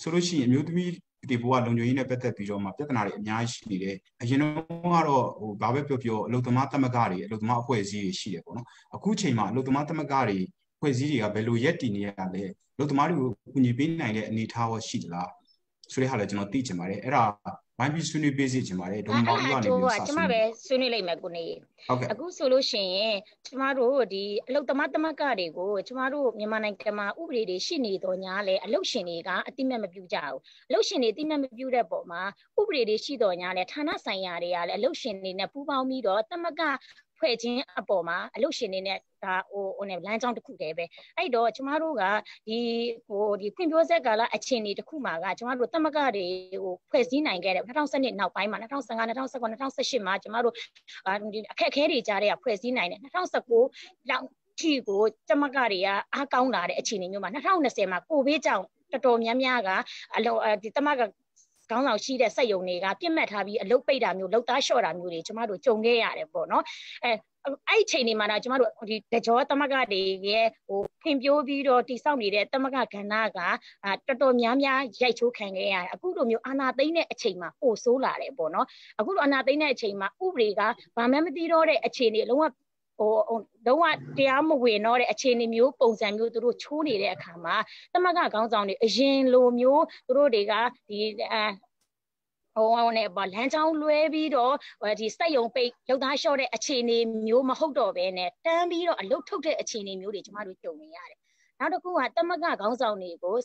ဆိုလို့ရှိရင်အမျိုးသမီး ဒီဘဝလုံခြုံရေးနဲ့ပတ်သက်ပြီးတော့မှပြဿနာတွေအများကြီးရှိနေတယ်အရင်တော့ကတော့ဟိုဘာပဲပြောပြောအလုသမားသမဂ္ဂတွေအလုသမားအဖွဲ့အစည်းတွေရှိတယ်ပေါ့နော်အခုချိန်မှာအလုသမားသမဂ္ဂတွေအဖွဲ့အစည်းတွေကဘယ်လိုရက်တည်နေရလဲအလုသမားတွေကိုကူညီပေးနိုင်တဲ့အနေအထားရောရှိသလားဆိုတဲ့ဟာလည်းကျွန်တော်သိချင်ပါတယ်အဲ့ဒါ ဝိုင်းပြီးဆွေးနွေးပေးစီချင်ပါတယ်ဒေါ်မောင်ဦးကနေပြီးစကျွန်မပဲဆွေးနွေးလိုက်မယ်ကိုနေအခုဆိုလို့ရှိရင်ကျမတို့ဒီအလုတ်သမားသမဂ္ဂတွေကိုကျမတို့မြန်မာနိုင်ငံမှာဥပဒေတွေရှိနေတော့ညာလဲအလုတ်ရှင်တွေကအတိမတ်မပြုကြဘူးအလုတ်ရှင်တွေအတိမတ်မပြုတဲ့ပုံမှာဥပဒေတွေရှိတော့ညာလဲဌာနဆိုင်ရာတွေကလည်းအလုတ်ရှင်တွေနဲ့ပူးပေါင်းပြီးတော့သမဂ္ဂ ဖွဲ့ခြင်းအပေါ်မှာအလုပ်ရှင်တွေနဲ့ဒါဟိုဟိုနဲ့လမ်းကြောင်းတစ်ခုတည်းပဲအဲ့တော့ကျမတို့ကဒီဟိုဒီဖွံ့ဖြိုးဆက်ကာလအခြေအနေတစ်ခုမှာကကျမတို့သမဂတွေဟိုဖွဲ့စည်းနိုင်ခဲ့တယ်2012နောက်ပိုင်းမှာ2015 2019 2018မှာကျမတို့ဒီအခက်အခဲတွေကြားတဲ့ဖွဲ့စည်းနိုင်တယ်2019လောက်ထီကိုကျမကတွေကအားကောင်းလာတဲ့အခြေအနေမျိုးမှာ2020မှာကိုဗစ်ကြောင့်တော်တော်များများကအလောဒီတမက ခေါင်းဆောင်ရှိတဲ့စက်ယုံတွေကပြစ်မှတ်ထားပြီးအလုတ်ပိတ်တာမျိုးလုတ်သားလျှော့တာမျိုးတွေကျမတို့ကြုံခဲ့ရတယ်ပေါ့နော်အဲအဲ့ချိန်တွေမှာတော့ကျမတို့ဒီတကြောသမဂတွေရဲ့ဟိုဖင်ပြိုးပြီးတော့တိစောက်နေတဲ့သမဂကဏ္ဍကတော်တော်များများရိုက်ချိုးခံခဲ့ရတယ်အခုလိုမျိုးအာနာသိမ့်တဲ့အချိန်မှာပိုဆိုးလာတယ်ပေါ့နော်အခုလိုအာနာသိမ့်တဲ့အချိန်မှာဥပဒေကဘာမှမသိတော့တဲ့အခြေအနေလုံးဝ ဟိုလုံးဝတရားမဝင်တော့တဲ့အခြေအနေမျိုးပုံစံမျိုးသူတို့ချိုးနေတဲ့အခါမှာသမဂခေါင်းဆောင်တွေအရင်လိုမျိုးသူတို့တွေကဒီဟိုဟိုနဲ့ဗလမ်းချောင်းလွဲပြီးတော့ဒီစက်ယုံပိတ်လောက်သားလျှော့တဲ့အခြေအနေမျိုးမဟုတ်တော့ဘဲနဲ့တန်းပြီးတော့အလုတ်ထုတ်တဲ့အခြေအနေမျိုးတွေကျမတို့ကြုံနေရတယ် နောက်တစ်ခုကတမကခေါင်းဆောင်တွေကို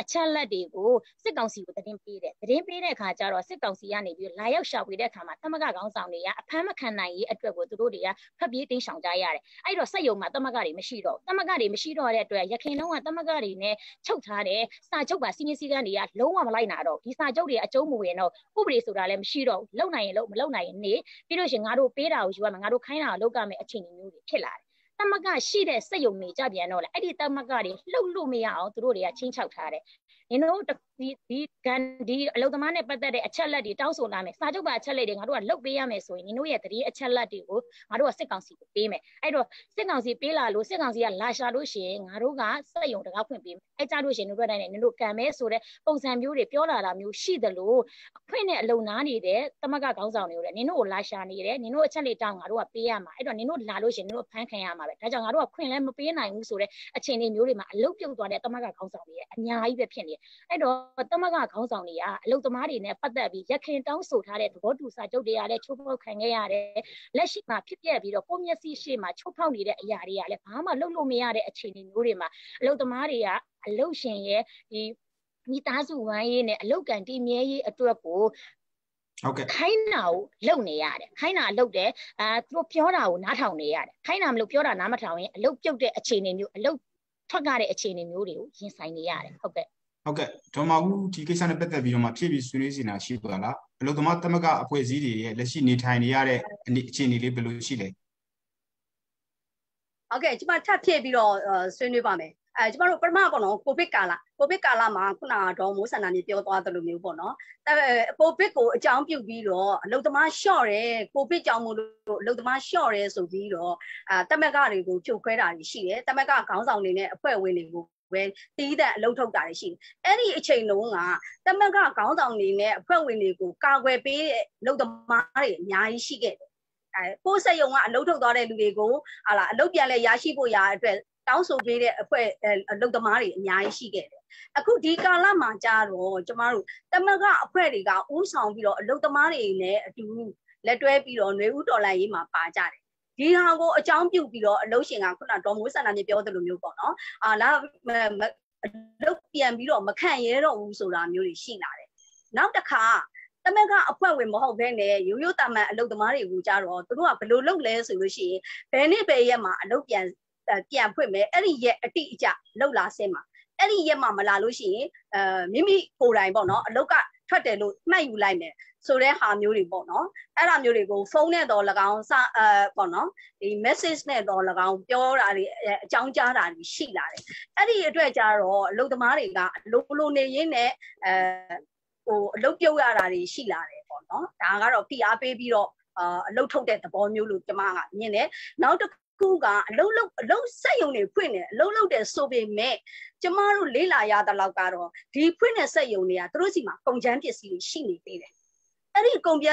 အချက်လက်တွေကိုစစ်ကောင်စီကိုသတင်းပေးတယ်သတင်းပေးတဲ့အခါကျတော့စစ်ကောင်စီကနေပြီးလာရောက်ရှာဖွေတဲ့အခါမှာတမကခေါင်းဆောင်တွေကအဖမ်းမခံနိုင်ရေးအတွက်ကိုသူတို့တွေကဖက်ပြေးတိမ်းရှောင်ကြရတယ်အဲ့တော့စက်ယုံမှာတမကတွေမရှိတော့တမကတွေမရှိတော့တဲ့အတွက်ရခင်လုံးကတမကတွေနဲ့ချုပ်ထားတဲ့စာချုပ်ပါစီမင်းစည်းကမ်းတွေကလုံးဝမလိုက်နာတော့ဒီစာချုပ်တွေအကျုံးမဝင်တော့ဥပဒေဆိုတာလည်းမရှိတော့ဘူးလုံနိုင်ရင်လုံမလုံနိုင်ရင်နေပြီးလို့ရှိရင်ငါတို့ပေးတာကိုယူရမယ်ငါတို့ခိုင်းတာကိုလုပ်ကြမယ်အခြေအနေမျိုးတွေဖြစ်လာတယ် သမကရှိတဲ့စက်ယုံနေကြပြန်တော့လေအဲ့ဒီသမကတွေလှုပ်လို့မရအောင်သူတို့တွေကချင်းချောက်ထားတယ်နင်တို့ ဒီဒီကန်ဒီအလုသမားနဲ့ပတ်သက်တဲ့အချက်လက်တွေတောင်းဆိုလာမယ်စာချုပ်ပါအချက်လက်တွေငါတို့ကလုတ်ပေးရမယ်ဆိုရင်နင်တို့ရဲ့တတိအချက်လက်တွေကိုငါတို့ကစစ်ကောင်စီကိုပေးမယ်အဲ့တော့စစ်ကောင်စီပေးလာလို့စစ်ကောင်စီကလာရှာလို့ရှိရင်ငါတို့ကစက်ယုံတကားဖွင့်ပေးမယ်အဲ့ကြလို့ရှိရင်တို့တိုင်းနဲ့နင်တို့ကံမဲဆိုတဲ့ပုံစံမျိုးတွေပြောလာတာမျိုးရှိသလိုအခွင့်နဲ့အလုံနာနေတဲ့သမကခေါင်းဆောင်တွေကိုလည်းနင်တို့ကိုလာရှာနေတယ်နင်တို့အချက်လက်တောင်းငါတို့ကပေးရမှာအဲ့တော့နင်တို့လာလို့ရှိရင်နင်တို့ဖမ်းခံရမှာပဲဒါကြောင့်ငါတို့ကခွင့်လည်းမပေးနိုင်ဘူးဆိုတဲ့အခြေအနေမျိုးတွေမှာအလုတ်ပြုတ်သွားတဲ့သမကခေါင်းဆောင်တွေရဲ့အများကြီးပဲဖြစ်နေတယ်အဲ့တော့သမဂခေါင်းဆောင်တွေကအလုသမားတွေနဲ့ပတ်သက်ပြီးရခင်တောင်းဆိုထားတဲ့သဘောတူစာချုပ်တွေကလည်းချိုးဖောက်ခံခဲ့ရတယ်လက်ရှိမှာဖြစ်ပျက်ပြီးတော့ကိုမျက်စိရှေ့မှာချိုးဖောက်နေတဲ့အရာတွေကလည်းဘာမှလုပ်လို့မရတဲ့အခြေအနေမျိုးတွေမှာအလုသမားတွေကအလုရှင်ရဲ့ဒီမိသားစုဝမ်းရေးနဲ့အလုကန်တည်မြဲရေးအတွက်ကိုဟုတ်ကဲ့ခိုင်းတာကိုလုပ်နေရတယ်ခိုင်းတာလုပ်တယ်အာသူတို့ပြောတာကိုနားထောင်နေရတယ်ခိုင်းတာမလို့ပြောတာနားမထောင်ရင်အလုတ်ပြုတ်တဲ့အခြေအနေမျိုးအလုတ်ထွက်ကြတဲ့အခြေအနေမျိုးတွေကိုရင်ဆိုင်နေရတယ်ဟုတ်ကဲ့ ဟုတ်ကဲ့ဒေါ်မာဦးဒီကိစ္စနဲ့ပတ်သက်ပြီးတော့မှဖြည့်ပြီးဆွေးနွေးစီနာရှိပါလားအလုသမားသမဂအဖွဲ့အစည်းတွေရဲ့လက်ရှိနေထိုင်နေရတဲ့အခြေအနေလေးဘယ်လိုရှိလဲဟုတ်ကဲ့ကျွန်မထပ်ဖြည့်ပြီးတော့ဆွေးနွေးပါမယ်အဲကျမတို့ပထမပေါ့နော်ကိုဗစ်ကာလကိုဗစ်ကာလမှာခုနကတော့မိုးဆန္ဒနေပြောသွားသလိုမျိုးပေါ့နော်အဲကိုဗစ်ကိုအကြောင်းပြုပြီးတော့အလုသမားလျှော့တယ်ကိုဗစ်ကြောင့်မို့လို့အလုသမားလျှော့တယ်ဆိုပြီးတော့အာတမက်ကတွေကိုဖြုတ်ခွဲတာရှိတယ်တမက်ကခေါင်းဆောင်တွေနဲ့အဖွဲ့ဝင်တွေကို ပဲတီးတဲ့အလုပ်ထုတ်တာရှိတယ်။အဲ့ဒီအချိန်လုံးကတမကခေါင်းဆောင်တွေနဲ့အဖွဲ့ဝင်တွေကိုကာကွယ်ပေးတဲ့လုပ်သမားတွေအများကြီးရှိခဲ့တယ်။အဲပိုးဆက်ယုံကအလုပ်ထုတ်သွားတဲ့လူတွေကိုဟာလာအလုပ်ပြန်လဲရရှိဖို့ရအတွက်တောင်းဆိုပေးတဲ့အဖွဲ့အလုပ်သမားတွေအများကြီးရှိခဲ့တယ်။အခုဒီကာလမှာကြာတော့ကျမတို့တမကအဖွဲ့တွေကဥဆောင်ပြီးတော့အလုပ်သမားတွေနဲ့အတူလက်တွဲပြီးတော့ຫນွေဥတော်လိုင်းရေးမှာပါကြတယ် ဒီဟာကိုအကြောင်းပြုပြီးတော့အလုပ်ရှင်ကခုနဒေါ်မိုးဆန္ဒမြေပြောသလိုမျိုးပေါ့နော်အာလာအလုပ်ပြန်ပြီးတော့မခံရဲတော့ဘူးဆိုတာမျိုးတွေရှိလာတယ်နောက်တစ်ခါတမကအဖွဲ့ဝင်မဟုတ်ဘဲနဲ့ရိုးရိုးတာမန်အလုပ်သမားတွေကိုကြတော့သူတို့ကဘယ်လိုလုပ်လဲဆိုလို့ရှိရင်ဘယ်နေ့ဘယ်ရက်မှာအလုပ်ပြန်ပြန်ဖွင့်မယ်အဲ့ဒီရက်အတိအကျလောက်လာစင်းမှာအဲ့ဒီရက်မှာမလာလို့ရှိရင်အဲမိမိကိုယ်တိုင်ပေါ့နော်အလုပ်ကထွက်တယ်လို့မှတ်ယူလိုက်မယ် ဆိုတဲ့ဟာမျိုးတွေပေါ့နော်အဲ့ဒါမျိုးတွေကိုဖုန်းနဲ့တော့၎င်းစအဲပေါ့နော်ဒီ message နဲ့တော့၎င်းပြောတာတွေအကြောင်းကြားတာတွေရှိလာတယ်အဲ့ဒီအတွက်ကြတော့အလုပ်သမားတွေကအလိုလိုနေရင်းနဲ့အဲဟိုအလုပ်ပြုတ်ရတာတွေရှိလာတယ်ပေါ့နော်ဒါကတော့ဖိအားပေးပြီးတော့အာအလုပ်ထုတ်တဲ့သဘောမျိုးလို့ကျွန်မကမြင်တယ်နောက်တစ်ခုကအလုံးလုံးအလုံးစက်ယုံတွေဖွင့်နေအလုံးလုံးတယ်ဆိုပေမဲ့ကျမတို့လေးလာရတဲ့လောက်ကတော့ဒီဖွင့်တဲ့စက်ယုံတွေကသူတို့စီမှာကုန်ချမ်းပစ္စည်းတွေရှိနေသေးတယ် အဲ့ဒီကုန်ပြ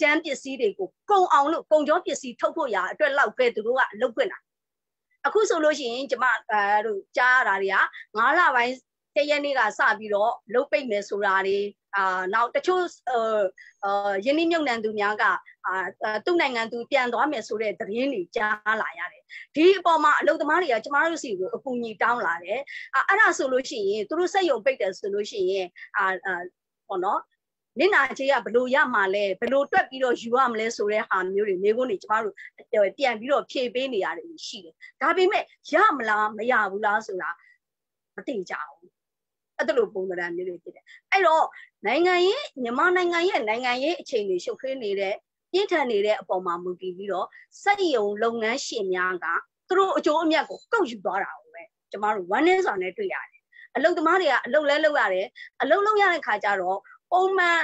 ချမ်းပစ္စည်းတွေကိုကုန်အောင်လို့ကုန်ကြောပစ္စည်းထုတ်ဖို့ရအတွက်လောက်ပဲသူတို့ကအလုပ်ဖွင့်တာအခုဆိုလို့ရှိရင်ကျမအဲတို့ကြားရတာတွေက9လပိုင်းတရက်နေ့ကစပြီးတော့လုတ်ပိတ်မယ်ဆိုတာတွေအာနောက်တချို့အာယင်းနှမြုံနှံသူများကအာသူ့နိုင်ငံသူပြန်သွားမယ်ဆိုတဲ့သတင်းတွေကြားလာရတယ်ဒီအပေါ်မှာအလုပ်သမားတွေကကျမတို့စီကိုအကူအညီတောင်းလာတယ်အာအဲ့ဒါဆိုလို့ရှိရင်သူတို့စက်ယုံပိတ်တယ်ဆိုလို့ရှိရင်အာဟောနော် နင့်နာချေကဘလို့ရမှာလဲဘလို့တွက်ပြီးတော့ယူရမလဲဆိုတဲ့ဟာမျိုးတွေမိကုန်းတွေကျမတို့ပြန်ပြီးတော့ဖြည့်ပေးနေရတယ်ရှိတယ်ဒါပေမဲ့ရမလားမရဘူးလားဆိုတာမသိကြဘူးအဲ့ဒါလိုပုံစံမျိုးတွေဖြစ်တယ်အဲ့တော့နိုင်ငံရေးမြန်မာနိုင်ငံရဲ့နိုင်ငံရေးအခြေအနေရှုပ်ထွေးနေတဲ့ပြင်းထန်နေတဲ့အပေါ်မှာမူတည်ပြီးတော့စက်ယုံလုပ်ငန်းရှင်များကသူတို့အကျိုးအမြတ်ကိုကောက်ယူသွားတာပဲကျမတို့ဝမ်းနည်းစွာနဲ့တွေ့ရတယ်အလုပ်သမားတွေကအလုပ်လဲလုပ်ရတယ်အလုပ်လုပ်ရတဲ့ခါကျတော့ ပုံမှန်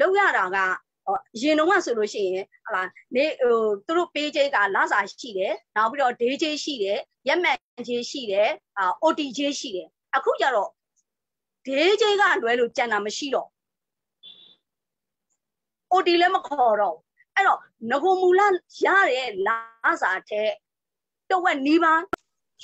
လုပ်ရတာကရင်တော့ဆိုလို့ရှိရင်ဟလာနေဟိုသူတို့ပေးချေကလစာရှိတယ်နောက်ပြီးတော့ဒေးချေရှိတယ်ရက်မှန်ချေရှိတယ်အာ OT ချေရှိတယ်အခုကျတော့ဒေးချင်းကလွဲလို့ကြံတာမရှိတော့အိုတီလည်းမခေါ်တော့အဲ့တော့ငကိုမူလရတဲ့လာစာတဲ့တဝက်နီးပါး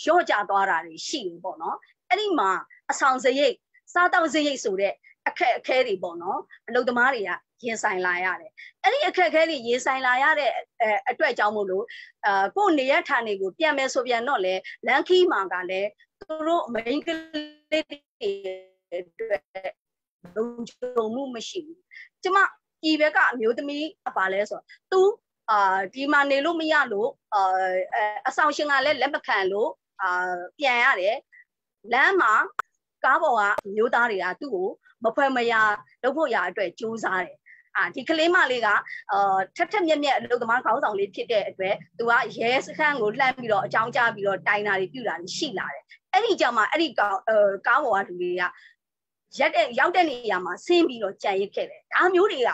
ရော့ကြသွားတာတွေရှိတယ်ပေါ့နော်အဲ့ဒီမှာအဆောင်စရိတ်စားတောက်စရိတ်ဆိုတဲ့ အခက်အခဲတွေပေါ့နော်အလုပ်သမားတွေကရင်ဆိုင်လာရတယ်အဲ့ဒီအခက်အခဲတွေရင်ဆိုင်လာရတဲ့အတွက်ကြောင့်မို့လို့အာကို့နေရဌာနေကိုပြန်မယ်ဆိုပြန်တော့လေလန်ခီမာကလည်းသူတို့အမိန်ကလေးတွေအတွက်လုံခြုံမှုမရှိဘူးကျမဒီဘက်ကအမျိုးသမီးပါလဲဆိုသူအာဒီမှာနေလို့မရလို့အာအဆောင်ရှင်ကလည်းလက်မခံလို့အာပြန်ရတယ်လမ်းမှာကားပေါ်ကမျိုးသားတွေကသူ့ကို မဖွဲ့မရလုပ်ဖို့ရအတွက်ကြိုးစားတယ်အာဒီကလေးမလေးကအာထက်ထက်မြက်မြက်အလုပ်သမားခေါင်းဆောင်လေးဖြစ်တဲ့အတွက်သူကရဲစခန်းကိုလှမ်းပြီးတော့အကြောင်းကြားပြီးတော့တိုင်တာတွေပြုတာရှိလာတယ်အဲ့ဒီကြောင့်မှအဲ့ဒီကားကားပေါ်ကလူတွေကရက်တဲ့ရောက်တဲ့နေရာမှာဆင်းပြီးတော့ကြံရစ်ခဲ့တယ်ဒါမျိုးတွေက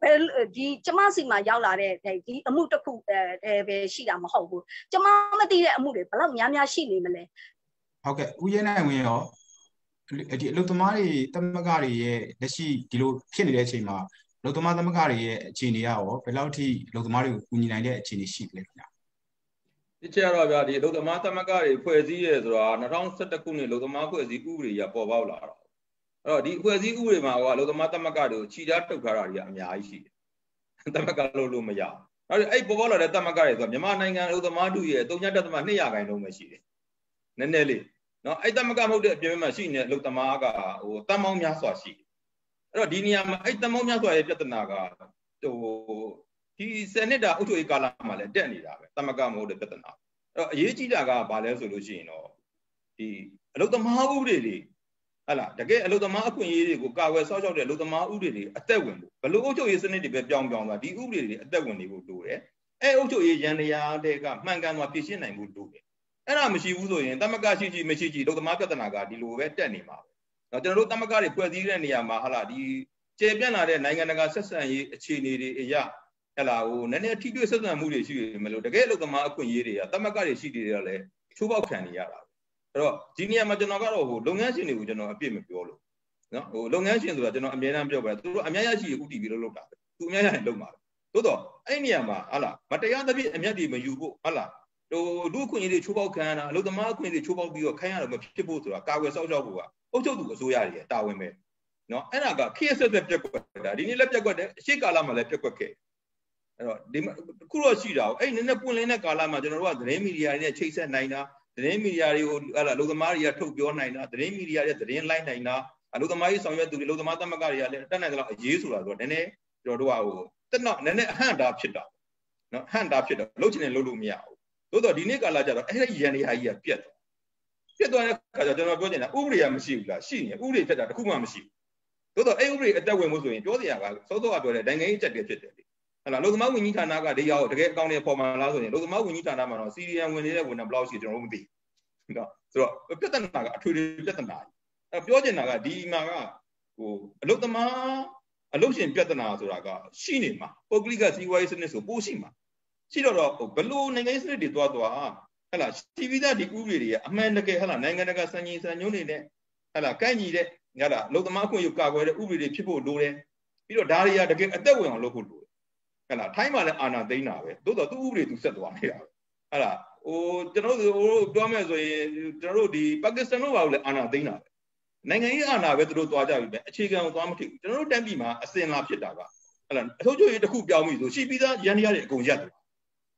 ဘယ်ဒီကျမစီမှာရောက်လာတဲ့ဒီအမှုတစ်ခုအဲပဲရှိတာမဟုတ်ဘူးကျမမသိတဲ့အမှုတွေဘယ်လောက်များများရှိနေမလဲဟုတ်ကဲ့ဦးရဲနိုင်ဝင်ရော ဒီအလုသမားတွေတမကတွေရဲ့လက်ရှိဒီလိုဖြစ်နေတဲ့အချိန်မှာအလုသမားတမကတွေရဲ့အခြေအနေရောဘယ်လောက်ထိအလုသမားတွေကိုကူညီနိုင်တဲ့အခြေအနေရှိလဲခင်ဗျာဒီချက်တော့ဗျာဒီအလုသမားတမကတွေဖွဲ့စည်းရဲဆိုတာ2011ခုနှစ်အလုသမားဖွဲ့စည်းဥပဒေရပေါ်ပေါက်လာတော့အဲ့တော့ဒီအဖွဲ့အစည်းဥပဒေမှာကအလုံသမားသမဂ္ဂတွေကိုခြိထားတုတ်ထားတာတွေကအများကြီးရှိတယ်သမဂ္ဂလို့လို့မရဘူးနောက်အဲ့ပေါ်ပေါ်လာတဲ့သမဂ္ဂတွေဆိုမြန်မာနိုင်ငံအလုံသမားတို့ရဲ့3.2ရာခိုင်နှုန်းပဲရှိတယ်နည်းနည်းလေး နော်အဲ့သမဂ္ဂမဟုတ်တဲ့အပြင်မှာရှိနေတဲ့အလုံသမားကဟိုတန်ပေါင်းများစွာရှိတယ်အဲ့တော့ဒီနေရာမှာအဲ့တန်ပေါင်းများစွာရဲ့ပြဿနာကဟိုဒီစနစ်တာအုပ်ချုပ်ရေးကာလမှာလည်းတက်နေတာပဲသမဂ္ဂမဟုတ်တဲ့ပြဿနာအဲ့တော့အရေးကြီးတာကဘာလဲဆိုလို့ရှိရင်တော့ဒီအလုံသမားဥပဒေတွေဟလာတကယ်အလုသမားအခွင့်အရေးတွေကိုကာကွယ်စောင့်ရှောက်တဲ့အလုသမားဥပဒေတွေအသက်ဝင်ဖို့ဘလို့အုပ်ချုပ်ရေးစနစ်တွေပဲပြောင်းပြောင်းသွားဒီဥပဒေတွေအသက်ဝင်နေဖို့လိုတယ်အဲအုပ်ချုပ်ရေးရန်တရားတွေကမှန်ကန်စွာပြည့်ရှင်းနိုင်ဖို့လိုတယ် အဲ့ဒါမရှိဘူးဆိုရင်တမကရှိရှိမရှိရှိအလုသမားပြဿနာကဒီလိုပဲတက်နေမှာပဲတော့ကျွန်တော်တို့တမကတွေဖွဲ့စည်းတဲ့နေရာမှာဟလာဒီကျေပြန့်လာတဲ့နိုင်ငံတကာဆက်ဆံရေးအခြေအနေတွေအရာဟလာဟိုနည်းနည်းထိတွေ့ဆက်ဆံမှုတွေရှိရမလို့တကယ်အလုသမားအခွင့်အရေးတွေကတမကတွေရှိတယ်လည်းချိုးပေါက်ခံနေရတာအဲ့တော့ဒီနေရာမှာကျွန်တော်ကတော့ဟိုလုပ်ငန်းရှင်တွေကိုကျွန်တော်အပြစ်မပြောလို့နော်ဟိုလုပ်ငန်းရှင်ဆိုတာကျွန်တော်အများအားပြောပါတယ်သူတို့အများရရှိဥတီပြီးလို့လုပ်တာသူအများရလုပ်မှာသို့တော့အဲ့နေရာမှာဟာလားမတရားသဖြင့်အမျက်တွေမယူဖို့ဟာလား ဟိုလူအခွင့်အရေးတွေချိုးပေါက်ခံရတာအလုပ်သမားအခွင့်အရေးတွေချိုးပေါက်ပြီးတော့ခိုင်းရတော့မဖြစ်ဖို့ဆိုတာကာကွယ်စောင့်ရှောက်ဖို့ကအုပ်ချုပ်သူအစိုးရတွေတာဝန်ပဲနော်အဲ့ဒါကခေတ်ဆက်ဆက်ပြက်ကွက်တာဒီနေ့လည်းပြက်ကွက်တယ်အရှိကာလမှာလည်းပြက်ကွက်ခဲ့အဲ့တော့ဒီခုတော့ရှိတာအဲ့နည်းနည်းပွင့်လင်းတဲ့ကာလမှာကျွန်တော်တို့ကသတင်းမီဒီယာတွေနဲ့ချိတ်ဆက်နိုင်တာသတင်းမီဒီယာတွေကိုအဲ့ဒါလူသမားတွေကထုတ်ပြောနိုင်တာသတင်းမီဒီယာတွေသတင်းလိုက်နိုင်တာအလုပ်သမားကြီးဆောင်ရွက်သူတွေအလုပ်သမားသမဂ္ဂတွေကလည်းတက်နိုင်သလောက်အရေးဆိုတာဆိုတော့နည်းနည်းကျွန်တော်တို့ကဟိုတက်တော့နည်းနည်းအဟန့်တာဖြစ်တာနော်အဟန့်တာဖြစ်တော့လုပ်ချင်တယ်လုပ်လို့မရဘူး သို့တော့ဒီနေ့ကာလကျတော့အဲ့ဒီရန်နေဟာကြီးကပြတ်သွားပြတ်သွားတဲ့ခါကျကျွန်တော်ပြောချင်တာဥပဒေကမရှိဘူးလားရှိရင်ဥပဒေဖြစ်တာတခုမှမရှိဘူးသို့တော့အဲ့ဥပဒေအတက်ဝင်မှုဆိုရင်ပြောစရာကစောစောကပြောတဲ့နိုင်ငံရေးချက်တွေဖြစ်တယ်လေဟလာလုံသမားဝင်ကြီးဌာနကဒီရောက်တကယ်အကောင့်တွေပေါ်မှာလားဆိုရင်လုံသမားဝင်ကြီးဌာနမှာတော့စီရီယံဝင်နေတဲ့ဝန်ထမ်းဘယ်လောက်ရှိကျွန်တော်တို့မသိဘူးနော်ဆိုတော့ပြဿနာကအထွေထွေပြဿနာအဲပြောချင်တာကဒီမှာကဟိုအလုံသမားအလုံရှင်ပြဿနာဆိုတာကရှိနေမှာပုဂ္ဂလိကစီးပွားရေးစနစ်ဆိုပိုးရှိမှာ ရှိတော့တော့ဘလို့နိုင်ငံရေးစနစ်တွေတွားတွားဟဲ့လားစီဗီဇာဒီဥပဒေတွေကအမှန်တကယ်ဟဲ့လားနိုင်ငံတကာစံချိန်စံညွှန်းတွေနဲ့ဟဲ့လားကိုက်ညီတဲ့ဟဲ့လားလုံသမားအခွင့်အရေးကာကွယ်တဲ့ဥပဒေတွေဖြစ်ဖို့လိုတယ်ပြီးတော့ဒါတွေကတကယ်အသက်ဝင်အောင်လုပ်ဖို့လိုတယ်ဟဲ့လားထိုင်းမှာလည်းအာဏာသိမ်းတာပဲသို့တော့သူ့ဥပဒေသူဆက်သွားနေတာပဲဟဲ့လားဟိုကျွန်တော်တို့ဟိုပြောမယ်ဆိုရင်ကျွန်တော်တို့ဒီပါကစ္စတန်တို့ဘာလို့လဲအာဏာသိမ်းတာပဲနိုင်ငံရေးအာဏာပဲသူတို့သွားကြပြီပဲအခြေခံကိုသွားမထိဘူးကျွန်တော်တို့တန်းပြည်မှာအစင်လာဖြစ်တာကဟဲ့လားအထုပ်ချုပ်ရေးတစ်ခုပြောင်းပြီဆိုရှိပြီးသားရန်ရတွေအကုန်ရက်တယ်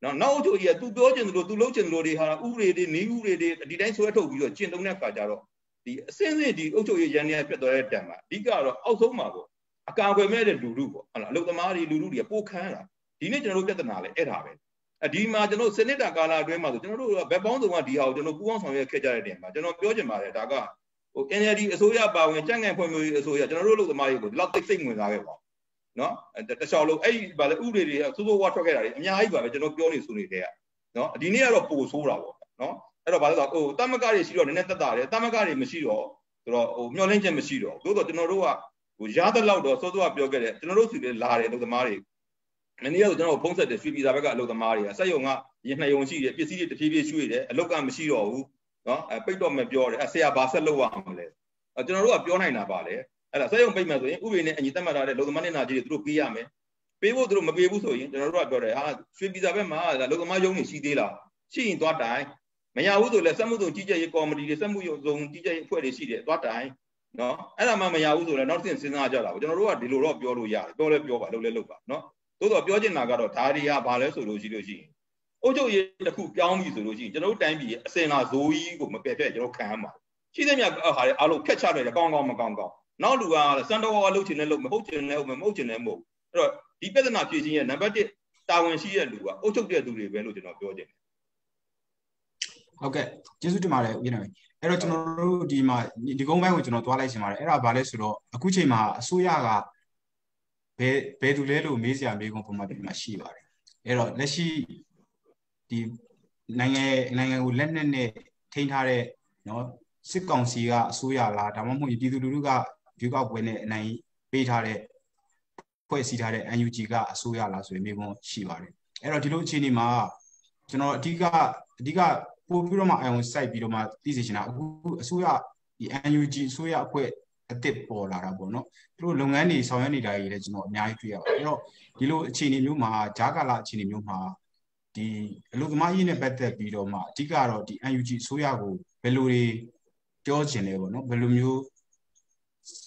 နော်နောက်အချုပ်ကြီးကသူပြောချင်သလိုသူလုပ်ချင်သလိုတွေဟာဥပဒေတွေနေဥပဒေတွေဒီတိုင်းဆွဲထုတ်ပြီးတော့ကျင့်သုံးတဲ့အခါကျတော့ဒီအစင်းစင်းဒီအုပ်ချုပ်ရေးရန်ရပြတ်သွားတဲ့တံမှာအဓိကတော့အောက်ဆုံးမှာပေါ့အကာအကွယ်မဲ့တဲ့လူလူပေါ့ဟုတ်လားအလုပ်သမားတွေလူလူတွေပိုခန်းတာဒီနေ့ကျွန်တော်တို့ပြဿနာလဲအဲ့ဒါပဲအဒီမှာကျွန်တော်စနစ်တာကာလအတွင်းမှာဆိုကျွန်တော်တို့ဘက်ပေါင်းစုံကဒီဟာကိုကျွန်တော်ပူးပေါင်းဆောင်ရွက်ခဲ့ကြတဲ့တင်မှာကျွန်တော်ပြောချင်ပါတယ်ဒါကဟို NLD အစိုးရပါဝင်ကြံ့ငံဖွံ့ဖြိုးရေးအစိုးရကျွန်တော်တို့အလုပ်သမားတွေကိုဒီလောက်သိစိတ်ဝင်စားခဲ့ပါ နော်တခြားလို့အဲ့ဒီဗာလေဥပဒေတွေစိုးစိုးဝါထွက်ခဲ့တာတွေအများကြီးပါပဲကျွန်တော်ပြောနေဆိုနေတဲ့ကနော်ဒီနေ့ကတော့ပိုဆိုးတာပေါ့နော်အဲ့တော့ဗာလေဆိုဟိုတမကတွေရှိတော့နည်းနည်းတက်တာတယ်တမကတွေမရှိတော့ဆိုတော့ဟိုမျောလင့်ချက်မရှိတော့သို့တော့ကျွန်တော်တို့ကဟိုရတဲ့လောက်တော့စောစောကပြောခဲ့တယ်ကျွန်တော်တို့စီလေလာတယ်အလုပ်သမားတွေမနေ့ကကျွန်တော်ဖုံးဆက်တယ်ရွှေပြည်သာဘက်ကအလုပ်သမားတွေကစက်ရုံကရင်နှစ်ယုံရှိတယ်ပစ္စည်းတွေတဖြည်းဖြည်းရွှေ့တယ်အလုပ်ကမရှိတော့ဘူးနော်အဲပိတ်တော့မပြောတယ်အဲဆရာဘာဆက်လုပ်ရမလဲကျွန်တော်တို့ကပြောနိုင်တာပါလေ အဲ့ဒါစက်ရုံပိတ်မယ်ဆိုရင်ဥပဒေနဲ့အညီသတ်မှတ်ထားတဲ့လုံသမားနဲ့နာကြီးတွေသူတို့ပေးရမယ်ပေးဖို့သူတို့မပေးဘူးဆိုရင်ကျွန်တော်တို့ကပြောတယ်ဟာရွှေပြည်သာဘက်မှာလုံသမားရုံးနေရှိသေးလားရှိရင်သွားတိုင်မရဘူးဆိုလည်းစက်မှုစုံကြီးကြပ်ရေးကော်မတီတွေစက်မှုရုံစုံကြီးကြပ်ရေးအဖွဲ့တွေရှိတယ်သွားတိုင်နော်အဲ့ဒါမှမရဘူးဆိုလည်းနောက်တစ်ဆင့်စဉ်းစားကြတာပေါ့ကျွန်တော်တို့ကဒီလိုတော့ပြောလို့ရတယ်ပြောလဲပြောပါလုပ်လဲလုပ်ပါနော်သို့တော့ပြောချင်တာကတော့ဓာရီကဘာလဲဆိုလို့ရှိလို့ရှိရင်အုပ်ချုပ်ရေးတစ်ခုပြောင်းပြီဆိုလို့ရှိရင်ကျွန်တော်တို့တိုင်းပြည်အစင်လာဇိုးကြီးကိုမပယ်ဖျက်ကျွန်တော်ခံရမှာရှိသမျှဟာလေအားလုံးဖျက်ချတယ်ကောင်းကောင်းမကောင်းကောင်း နောက်လူကစံတော်ဝါလှုပ်ချင်တဲ့လှုပ်မဟုတ်ချင်တဲ့ဟုတ်မဟုတ်ချင်တဲ့မဟုတ်အဲ့တော့ဒီပြဿနာဖြေရှင်းရဲ့နံပါတ်1တာဝန်ရှိတဲ့လူကအုပ်ချုပ်တဲ့သူတွေပဲလို့ကျွန်တော်ပြောချင်တယ်ဟုတ်ကဲ့ကျေးဇူးတင်ပါတယ်ဦးရနေအဲ့တော့ကျွန်တော်တို့ဒီမှာဒီကုန်းပိုင်းကိုကျွန်တော်သွားလိုက်ရှင်ပါတယ်အဲ့ဒါဘာလဲဆိုတော့အခုချိန်မှာအစိုးရကဘယ်ဘယ်သူလဲလို့မေးစရာမေးခွန်းပုံမှန်ဒီမှာရှိပါတယ်အဲ့တော့လက်ရှိဒီနိုင်ငံနိုင်ငံကိုလက်နက်နဲ့ထိန်းထားတဲ့နော်စစ်ကောင်စီကအစိုးရလားဒါမှမဟုတ်ပြည်သူလူထုက ဒီကောက်ပွဲနဲ့အနိုင်ပေးထားတဲ့ဖွဲ့စည်းထားတဲ့ UNG ကအစိုးရလားဆိုရင်မေးခွန်းရှိပါတယ်အဲ့တော့ဒီလိုအခြေအနေမှာကျွန်တော်အဓိကအဓိကပို့ပြီးတော့မှ ion site ပြီးတော့မှသိစေချင်တာအခုအစိုးရဒီ UNG အစိုးရအဖွဲ့အစ်စ်ပေါ်လာတာပေါ့နော်သူတို့လုပ်ငန်းတွေဆောင်ရွက်နေတာကြီးလည်းကျွန်တော်အများကြီးတွေ့ရပါတယ်အဲ့တော့ဒီလိုအခြေအနေမျိုးမှာဂျာကာလာအခြေအနေမျိုးမှာဒီအလုပ်သမားရေးနဲ့ပတ်သက်ပြီးတော့မှအဓိကတော့ဒီ UNG အစိုးရကိုဘယ်လိုတွေပြောချင်လဲပေါ့နော်ဘယ်လိုမျိုး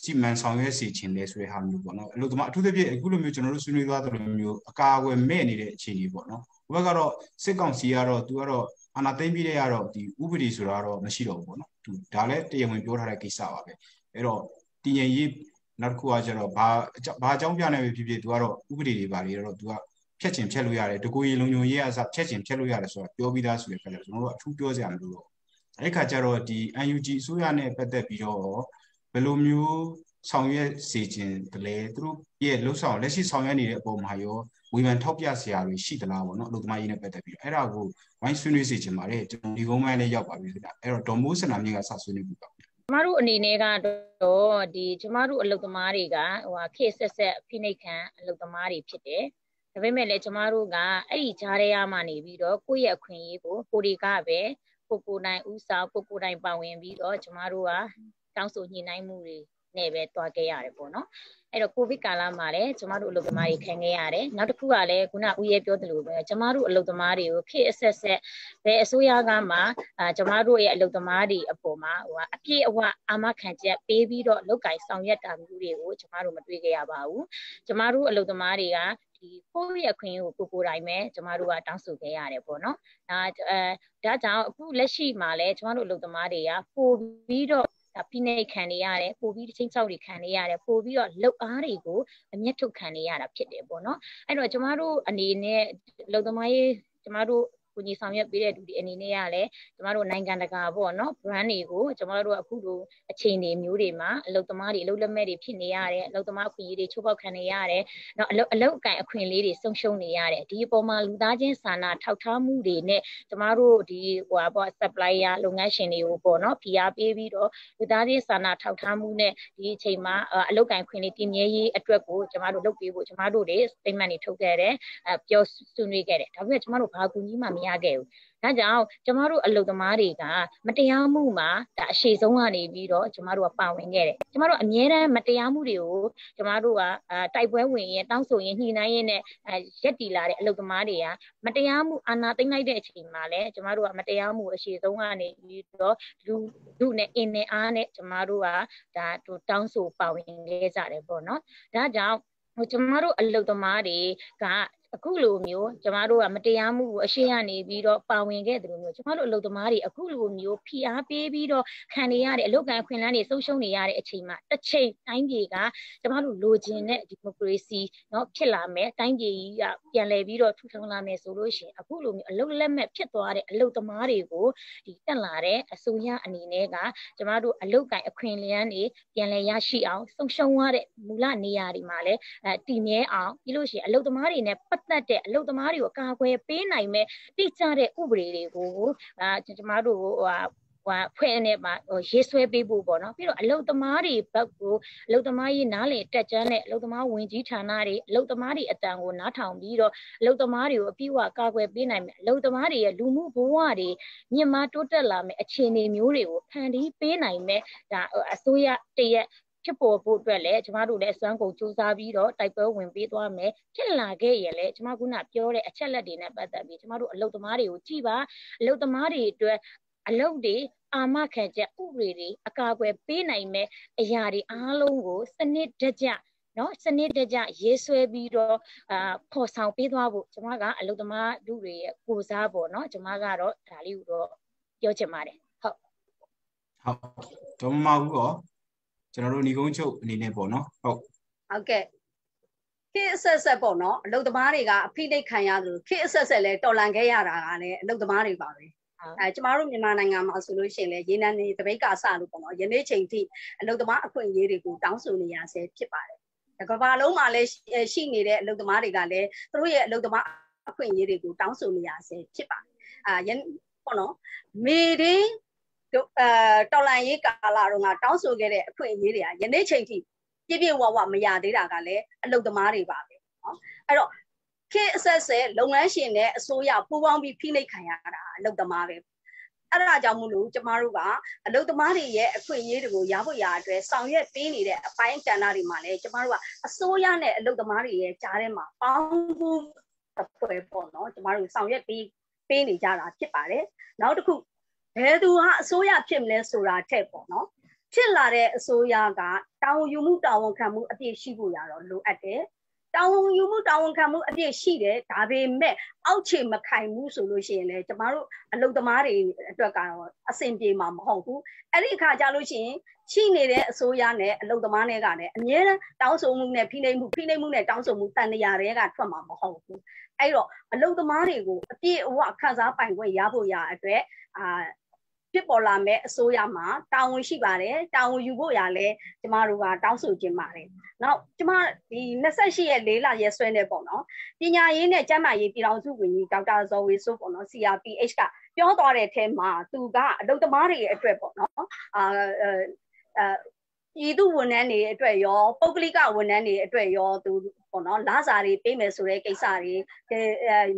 စီမံဆောင်ရွက်စီခြင်းလဲဆိုတဲ့ဟာမျိုးပေါ့နော်အလို့ဒီမှာအထူးသဖြင့်အခုလိုမျိုးကျွန်တော်တို့ဆွေးနွေးသွားသလိုမျိုးအကာအကွယ်မဲ့နေတဲ့အခြေအနေပေါ့နော်ဘက်ကတော့စစ်ကောင်စီကတော့သူကတော့အာဏာသိမ်းပြီးတဲ့ကတော့ဒီဥပဒေဆိုတာတော့မရှိတော့ဘူးပေါ့နော်သူဒါလည်းတရားဝင်ပြောထားတဲ့ကိစ္စပါပဲအဲ့တော့တည်ငြိမ်ရေးနောက်တစ်ခုကကျတော့ဘာဘာအကြောင်းပြနေပြီဖြစ်ဖြစ်သူကတော့ဥပဒေတွေပါတွေတော့သူကဖြတ်ချင်ဖြတ်လို့ရတယ်တကူရီလုံုံရေးအစဖြတ်ချင်ဖြတ်လို့ရတယ်ဆိုတော့ပြောပြီးသားဆိုတဲ့ခါကျတော့ကျွန်တော်တို့အထူးပြောစရာမလိုတော့အဲ့ခါကျတော့ဒီ UNG အစိုးရနဲ့ပတ်သက်ပြီးတော့ ဘယ်လိုမျိုးဆောင်ရွက်စေခြင်းတလဲသူတို့ရဲ့လှုပ်ဆောင်လက်ရှိဆောင်ရွက်နေတဲ့အပေါ်မှာရောဝေဖန်ထောက်ပြစရာတွေရှိသလားပေါ့နော်အလုပ်သမားရေးနဲ့ပတ်သက်ပြီးအဲ့ဒါကိုဝိုင်းဆွေးနွေးစေချင်ပါတယ်ကျွန်တော်ဒီကုန်းပိုင်းလေးရောက်ပါပြီခင်ဗျအဲ့တော့ဒေါ်မိုးစနာမြင့်ကစဆွေးနွေးပြပါကျမတို့အနေနဲ့ကတော့ဒီကျမတို့အလုပ်သမားတွေကဟိုခေတ်ဆက်ဆက်ဖိနှိပ်ခံအလုပ်သမားတွေဖြစ်တယ်ဒါပေမဲ့လည်းကျမတို့ကအဲ့ဒီဂျားရဲရမှနေပြီးတော့ကိုယ့်ရဲ့အခွင့်အရေးကိုကိုတွေကပဲကိုကိုနိုင်ဥစားကိုကိုနိုင်ပါဝင်ပြီးတော့ကျမတို့က တောင်းဆိုညှိနှိုင်းမှုတွေနဲ့ပဲတွားခဲ့ရတယ်ပေါ့နော်အဲ့တော့ကိုဗစ်ကာလမှာလည်းကျမတို့အလုပ်သမားတွေခံခဲ့ရတယ်နောက်တစ်ခုကလည်းခုနဦးရဲပြောသလိုပဲကျမတို့အလုပ်သမားတွေကိုခေအဆက်ဆက်ဘယ်အစိုးရကမှအာကျမတို့ရဲ့အလုပ်သမားတွေအပေါ်မှာဟိုအပြည့်အဝအာမခံချက်ပေးပြီးတော့လောက်ကင်ဆောင်ရွက်တာမျိုးတွေကိုကျမတို့မတွေ့ခဲ့ရပါဘူးကျမတို့အလုပ်သမားတွေကဒီကိုယ့်ရဲ့အခွင့်အရေးကိုကိုကိုယ်တိုင်ပဲကျမတို့ကတောင်းဆိုခဲ့ရတယ်ပေါ့နော်။ဒါအဲဒါကြောင့်အခုလက်ရှိမှာလည်းကျမတို့အလုပ်သမားတွေကပို့ပြီးတော့ဒါ ဖိနှိပ်ခံနေရတယ်ပို့ပြီးချင်းချောက်တွေခံနေရတယ်ပို့ပြီးတော့လုတ်အားတွေကိုအမျက်ထုတ်ခံနေရတာဖြစ်တယ်ပေါ့နော်အဲ့တော့ကျမတို့အနေနဲ့လုံသမားရေးကျမတို့ ကိုကြီးဆောင်ရွက်ပေးတဲ့လူတွေအနေနဲ့ကလည်းကျမတို့နိုင်ငံတကာပေါ့နော် brand တွေကိုကျမတို့အခုလိုအခြေအနေမျိုးတွေမှာအလုပ်သမားတွေအလုပ်လက်မဲ့တွေဖြစ်နေရတယ်အလုပ်သမားအခွင့်အရေးတွေချိုးဖောက်ခံနေရတယ်နော်အလုပ်အလုပ်အကန့်အခွင့်အရေးတွေဆုံးရှုံးနေရတယ်ဒီအပေါ်မှာလူသားချင်းစာနာထောက်ထားမှုတွေနဲ့ကျမတို့ဒီဟိုပါပေါ့ supplier လုပ်ငန်းရှင်တွေကိုပေါ့နော်ဖိအားပေးပြီးတော့လူသားချင်းစာနာထောက်ထားမှုနဲ့ဒီအချိန်မှာအလုပ်ကန့်ခွင့်တွေတည်မြဲရေးအတွက်ကိုကျမတို့လုပ်ပေးဖို့ကျမတို့တွေ statement တွေထုတ်ခဲ့တယ်အပြောဆွေးနွေးခဲ့တယ်ဒါပေမဲ့ကျမတို့ဘာကူကြီးမှမရခဲ့ဘူး။ဒါကြောင့်ကျမတို့အလုပ်သမားတွေကမတရားမှုမှာဒါအရှိဆုံးကနေပြီးတော့ကျမတို့ကပါဝင်ခဲ့တယ်။ကျမတို့အမြဲတမ်းမတရားမှုတွေကိုကျမတို့ကတိုက်ပွဲဝင်ရင်တောင်းဆိုရင်ညှိနှိုင်းရင်းနဲ့ရက်တီလာတဲ့အလုပ်သမားတွေကမတရားမှုအာဏာသိမ်းလိုက်တဲ့အချိန်မှာလည်းကျမတို့ကမတရားမှုအရှိဆုံးကနေပြီးတော့လူလူနဲ့အင်းနဲ့အားနဲ့ကျမတို့ကဒါတောင်းဆိုပါဝင်ခဲ့ကြတယ်ပေါ့နော်။ဒါကြောင့်ဟိုကျမတို့အလုပ်သမားတွေက အခုလိုမျိုးကျမတို့ကမတရားမှုကိုအရှိရနေပြီးတော့ပါဝင်ခဲ့တယ်လို့မျိုးကျမတို့အလုပ်သမားတွေအခုလိုမျိုးဖိအားပေးပြီးတော့ခံနေရတဲ့အလုပ်ကအခွင့်အလမ်းတွေဆုံးရှုံးနေရတဲ့အချိန်မှာတစ်ချိန်တိုင်းပြည်ကကျမတို့လိုချင်တဲ့ဒီမိုကရေစီเนาะဖြစ်လာမယ်တိုင်းပြည်ကြီးကပြန်လည်ပြီးတော့ထူထောင်လာမယ်ဆိုလို့ရှိရင်အခုလိုမျိုးအလုပ်လက်မဲ့ဖြစ်သွားတဲ့အလုပ်သမားတွေကိုဒီတက်လာတဲ့အစိုးရအနေနဲ့ကကျမတို့အလုပ်ကအခွင့်အလမ်းတွေပြန်လည်ရရှိအောင်ဆုံးရှုံးရတဲ့မူလနေရာတွေမှာလည်းအဲတည်မြဲအောင်ပြီးလို့ရှိရင်အလုပ်သမားတွေနဲ့ပတ် ပတ်သက်တဲ့အလုပ်သမားတွေကိုအကာအကွယ်ပေးနိုင်မဲ့တိကျတဲ့ဥပဒေတွေကိုအာကျမတို့ဟိုဟိုဖွဲ့အနေမှာဟိုရေးဆွဲပေးဖို့ပေါ့နော်ပြီးတော့အလုတ်သမားတွေဘက်ကိုအလုတ်သမားရေးနားလေတက်ကြမ်းတဲ့အလုတ်သမားဝင်ကြီးဌာနတွေအလုတ်သမားတွေအတန်ကိုနားထောင်ပြီးတော့အလုတ်သမားတွေကိုအပြည့်အဝကာကွယ်ပေးနိုင်မယ်အလုတ်သမားတွေရဲ့လူမှုဘဝတွေမြင့်မားတိုးတက်လာမယ်အခြေအနေမျိုးတွေကိုဖန်တီးပေးနိုင်မယ်ဒါအစိုးရတရက် ဖြစ်ပေါ်ဖို့အတွက်လည်းကျမတို့လည်းအစွမ်းကုန်စူးစမ်းပြီးတော့တိုက်ပွဲဝင်ပေးသွားမယ်ဖြစ်လာခဲ့ရင်လည်းကျမကပြောတဲ့အချက်လက်တွေနဲ့ပတ်သက်ပြီးကျမတို့အလုပ်သမားတွေကိုကြည်ပါအလုပ်သမားတွေအတွက်အလုပ်တွေအာမခံချက်ဥပဒေတွေအကာအကွယ်ပေးနိုင်မဲ့အရာတွေအားလုံးကိုစနစ်တကျနော်စနစ်တကျရေးဆွဲပြီးတော့အာဖော်ဆောင်ပေးသွားဖို့ကျွန်မကအလုပ်သမားလူတွေရဲ့ကိုစားပေါ့နော်ကျွန်မကတော့ဒါလေးကိုတော့ပြောချင်ပါတယ်ဟုတ်ဟုတ်ဒေါ်မမဦးရော ကျွန်တော်တို့ညီကုန်းချုပ်အနေနဲ့ပေါ့နော်ဟုတ်ဟုတ်ကဲ့ခေအဆက်ဆက်ပေါ့နော်အလုတ်သမားတွေကအဖိနှိတ်ခံရသလိုခေအဆက်ဆက်လဲတော်လန်ခဲ့ရတာကလည်းအလုတ်သမားတွေပါပဲအဲကျမတို့မြန်မာနိုင်ငံမှာဆိုလို့ရှိရင်လည်းရေနံနေတပိတ်ကစလို့ပေါ့နော်ယနေ့ချိန်ထိအလုတ်သမားအခွင့်အရေးတွေကိုတောင်းဆိုနေရဆဲဖြစ်ပါတယ်ကမ္ဘာလုံးမှာလည်းရှိနေတဲ့အလုတ်သမားတွေကလည်းသူတို့ရဲ့အလုတ်သမားအခွင့်အရေးတွေကိုတောင်းဆိုနေရဆဲဖြစ်ပါတယ်အာပေါ့နော်မေတင်း အဲတော်လန်ရေးကာလတော့ငါတောင်းဆိုခဲ့တဲ့အခွင့်အရေးတွေကယနေ့ချိန်ထိပြည့်ပြည့်ဝဝမရသေးတာကလည်းအလုတ်သမားတွေပါပဲနော်အဲ့တော့ခေအဆက်ဆက်လုပ်ငန်းရှင်နဲ့အစိုးရပူးပေါင်းပြီးဖိနှိပ်ခံရတာအလုတ်သမားပဲအဲ့ဒါကြောင့်မို့လို့ကျမတို့ကအလုတ်သမားတွေရဲ့အခွင့်အရေးတွေကိုရဖို့ရအတွက်ဆောင်ရွက်ပေးနေတဲ့အပိုင်းကဏ္ဍတွေမှာလည်းကျမတို့ကအစိုးရနဲ့အလုတ်သမားတွေရဲ့ကြားထဲမှာပေါင်းဖို့အဖွဲ့ပေါ့နော်ကျမတို့ဆောင်ရွက်ပေးပေးနေကြတာဖြစ်ပါတယ်နောက်တစ်ခု ဘယ်သူဟာအစိုးရဖြစ်မလဲဆိုတာထက်ပေါ့နော်ဖြစ်လာတဲ့အစိုးရကတာဝန်ယူမှုတာဝန်ခံမှုအပြည့်ရှိဖို့ရတော့လိုအပ်တယ်တာဝန်ယူမှုတာဝန်ခံမှုအပြည့်ရှိတယ်ဒါပေမဲ့အောက်ခြေမခိုင်ဘူးဆိုလို့ရှိရင်လည်းကျမတို့အလုပ်သမားတွေအတွက်ကတော့အဆင်ပြေမှာမဟုတ်ဘူးအဲ့ဒီအခါကျလို့ရှိရင်ရှိနေတဲ့အစိုးရနဲ့အလုပ်သမားတွေကလည်းအမြဲတမ်းတောင်းဆိုမှုနဲ့ဖိနှိပ်မှုဖိနှိပ်မှုနဲ့တောင်းဆိုမှုတန်တရားတွေကထွက်မှာမဟုတ်ဘူးအဲ့တော့အလုပ်သမားတွေကိုအပြည့်အဝခံစားပိုင်ခွင့်ရဖို့ရအတွက်အာ ဖြစ်ပေါ်လာမဲ့အစိုးရမှာတာဝန်ရှိပါတယ်တာဝန်ယူဖို့ရလဲကျမတို့ကတောင်းဆိုခြင်းပါတယ်နောက်ကျမဒီ28ရက်၄လရက်စွဲနေပေါ့နော်ပညာရေးနဲ့ကျန်းမာရေးပြည်ထောင်စုဝန်ကြီးဒေါက်တာဇော်ဝေစိုးပေါ့နော် CRPH ကပြောသွားတဲ့အထက်မှာသူကအလုပ်သမားတွေအတွက်ပေါ့နော်အာအဲ ပြည်သူဝန်ထမ်းတွေအတွက်ရောပုဂ္ဂလိကဝန်ထမ်းတွေအတွက်ရောသူပေါ့နော်လစာတွေပေးမယ်ဆိုတဲ့ကိစ္စတွေ